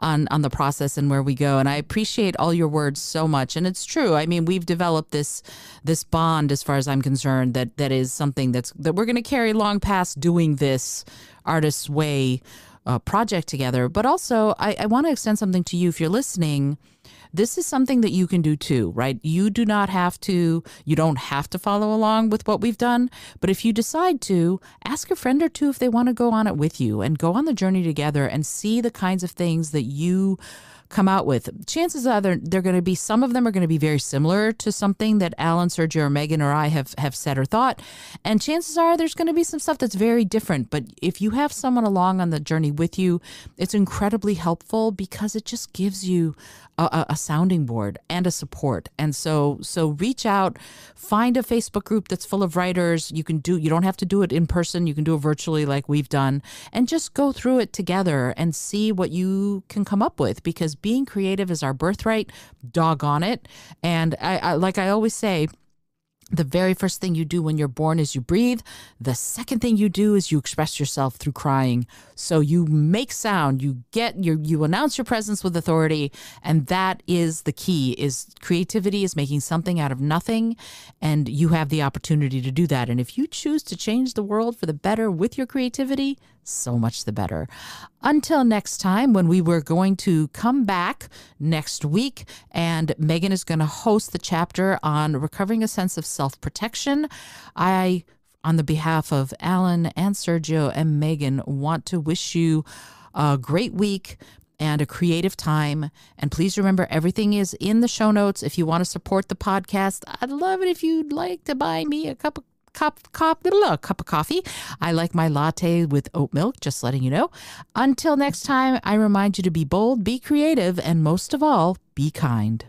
on on the process and where we go. And I appreciate all your words so much. And it's true. I mean, we've developed this this bond, as far as I'm concerned, that that is something that's that we're going to carry long past doing this artist's way uh, project together. But also, I, I want to extend something to you if you're listening this is something that you can do too, right? You do not have to, you don't have to follow along with what we've done. But if you decide to, ask a friend or two if they want to go on it with you and go on the journey together and see the kinds of things that you come out with. Chances are they're, they're going to be, some of them are going to be very similar to something that Alan, Sergio, or Megan or I have, have said or thought. And chances are there's going to be some stuff that's very different. But if you have someone along on the journey with you, it's incredibly helpful because it just gives you a, a, sounding board and a support. And so so reach out, find a Facebook group that's full of writers. You can do you don't have to do it in person. You can do it virtually like we've done and just go through it together and see what you can come up with because being creative is our birthright. Doggone it. And I, I like I always say, the very first thing you do when you're born is you breathe. The second thing you do is you express yourself through crying. So you make sound, you get your you announce your presence with authority, and that is the key is creativity is making something out of nothing and you have the opportunity to do that. And if you choose to change the world for the better with your creativity, so much the better. Until next time, when we were going to come back next week, and Megan is going to host the chapter on recovering a sense of self protection. I, on the behalf of Alan and Sergio and Megan, want to wish you a great week and a creative time. And please remember, everything is in the show notes. If you want to support the podcast, I'd love it if you'd like to buy me a cup of cup, cup, a uh, cup of coffee. I like my latte with oat milk, just letting you know. Until next time, I remind you to be bold, be creative, and most of all, be kind.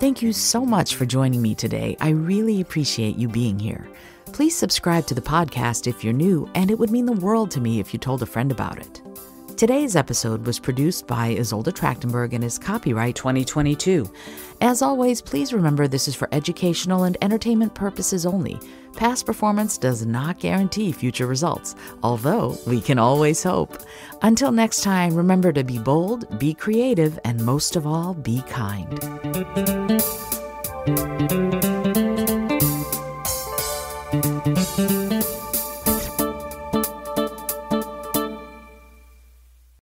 Thank you so much for joining me today. I really appreciate you being here. Please subscribe to the podcast if you're new, and it would mean the world to me if you told a friend about it. Today's episode was produced by Izolda Trakhtenberg and is copyright 2022. As always, please remember this is for educational and entertainment purposes only. Past performance does not guarantee future results, although we can always hope. Until next time, remember to be bold, be creative, and most of all, be kind.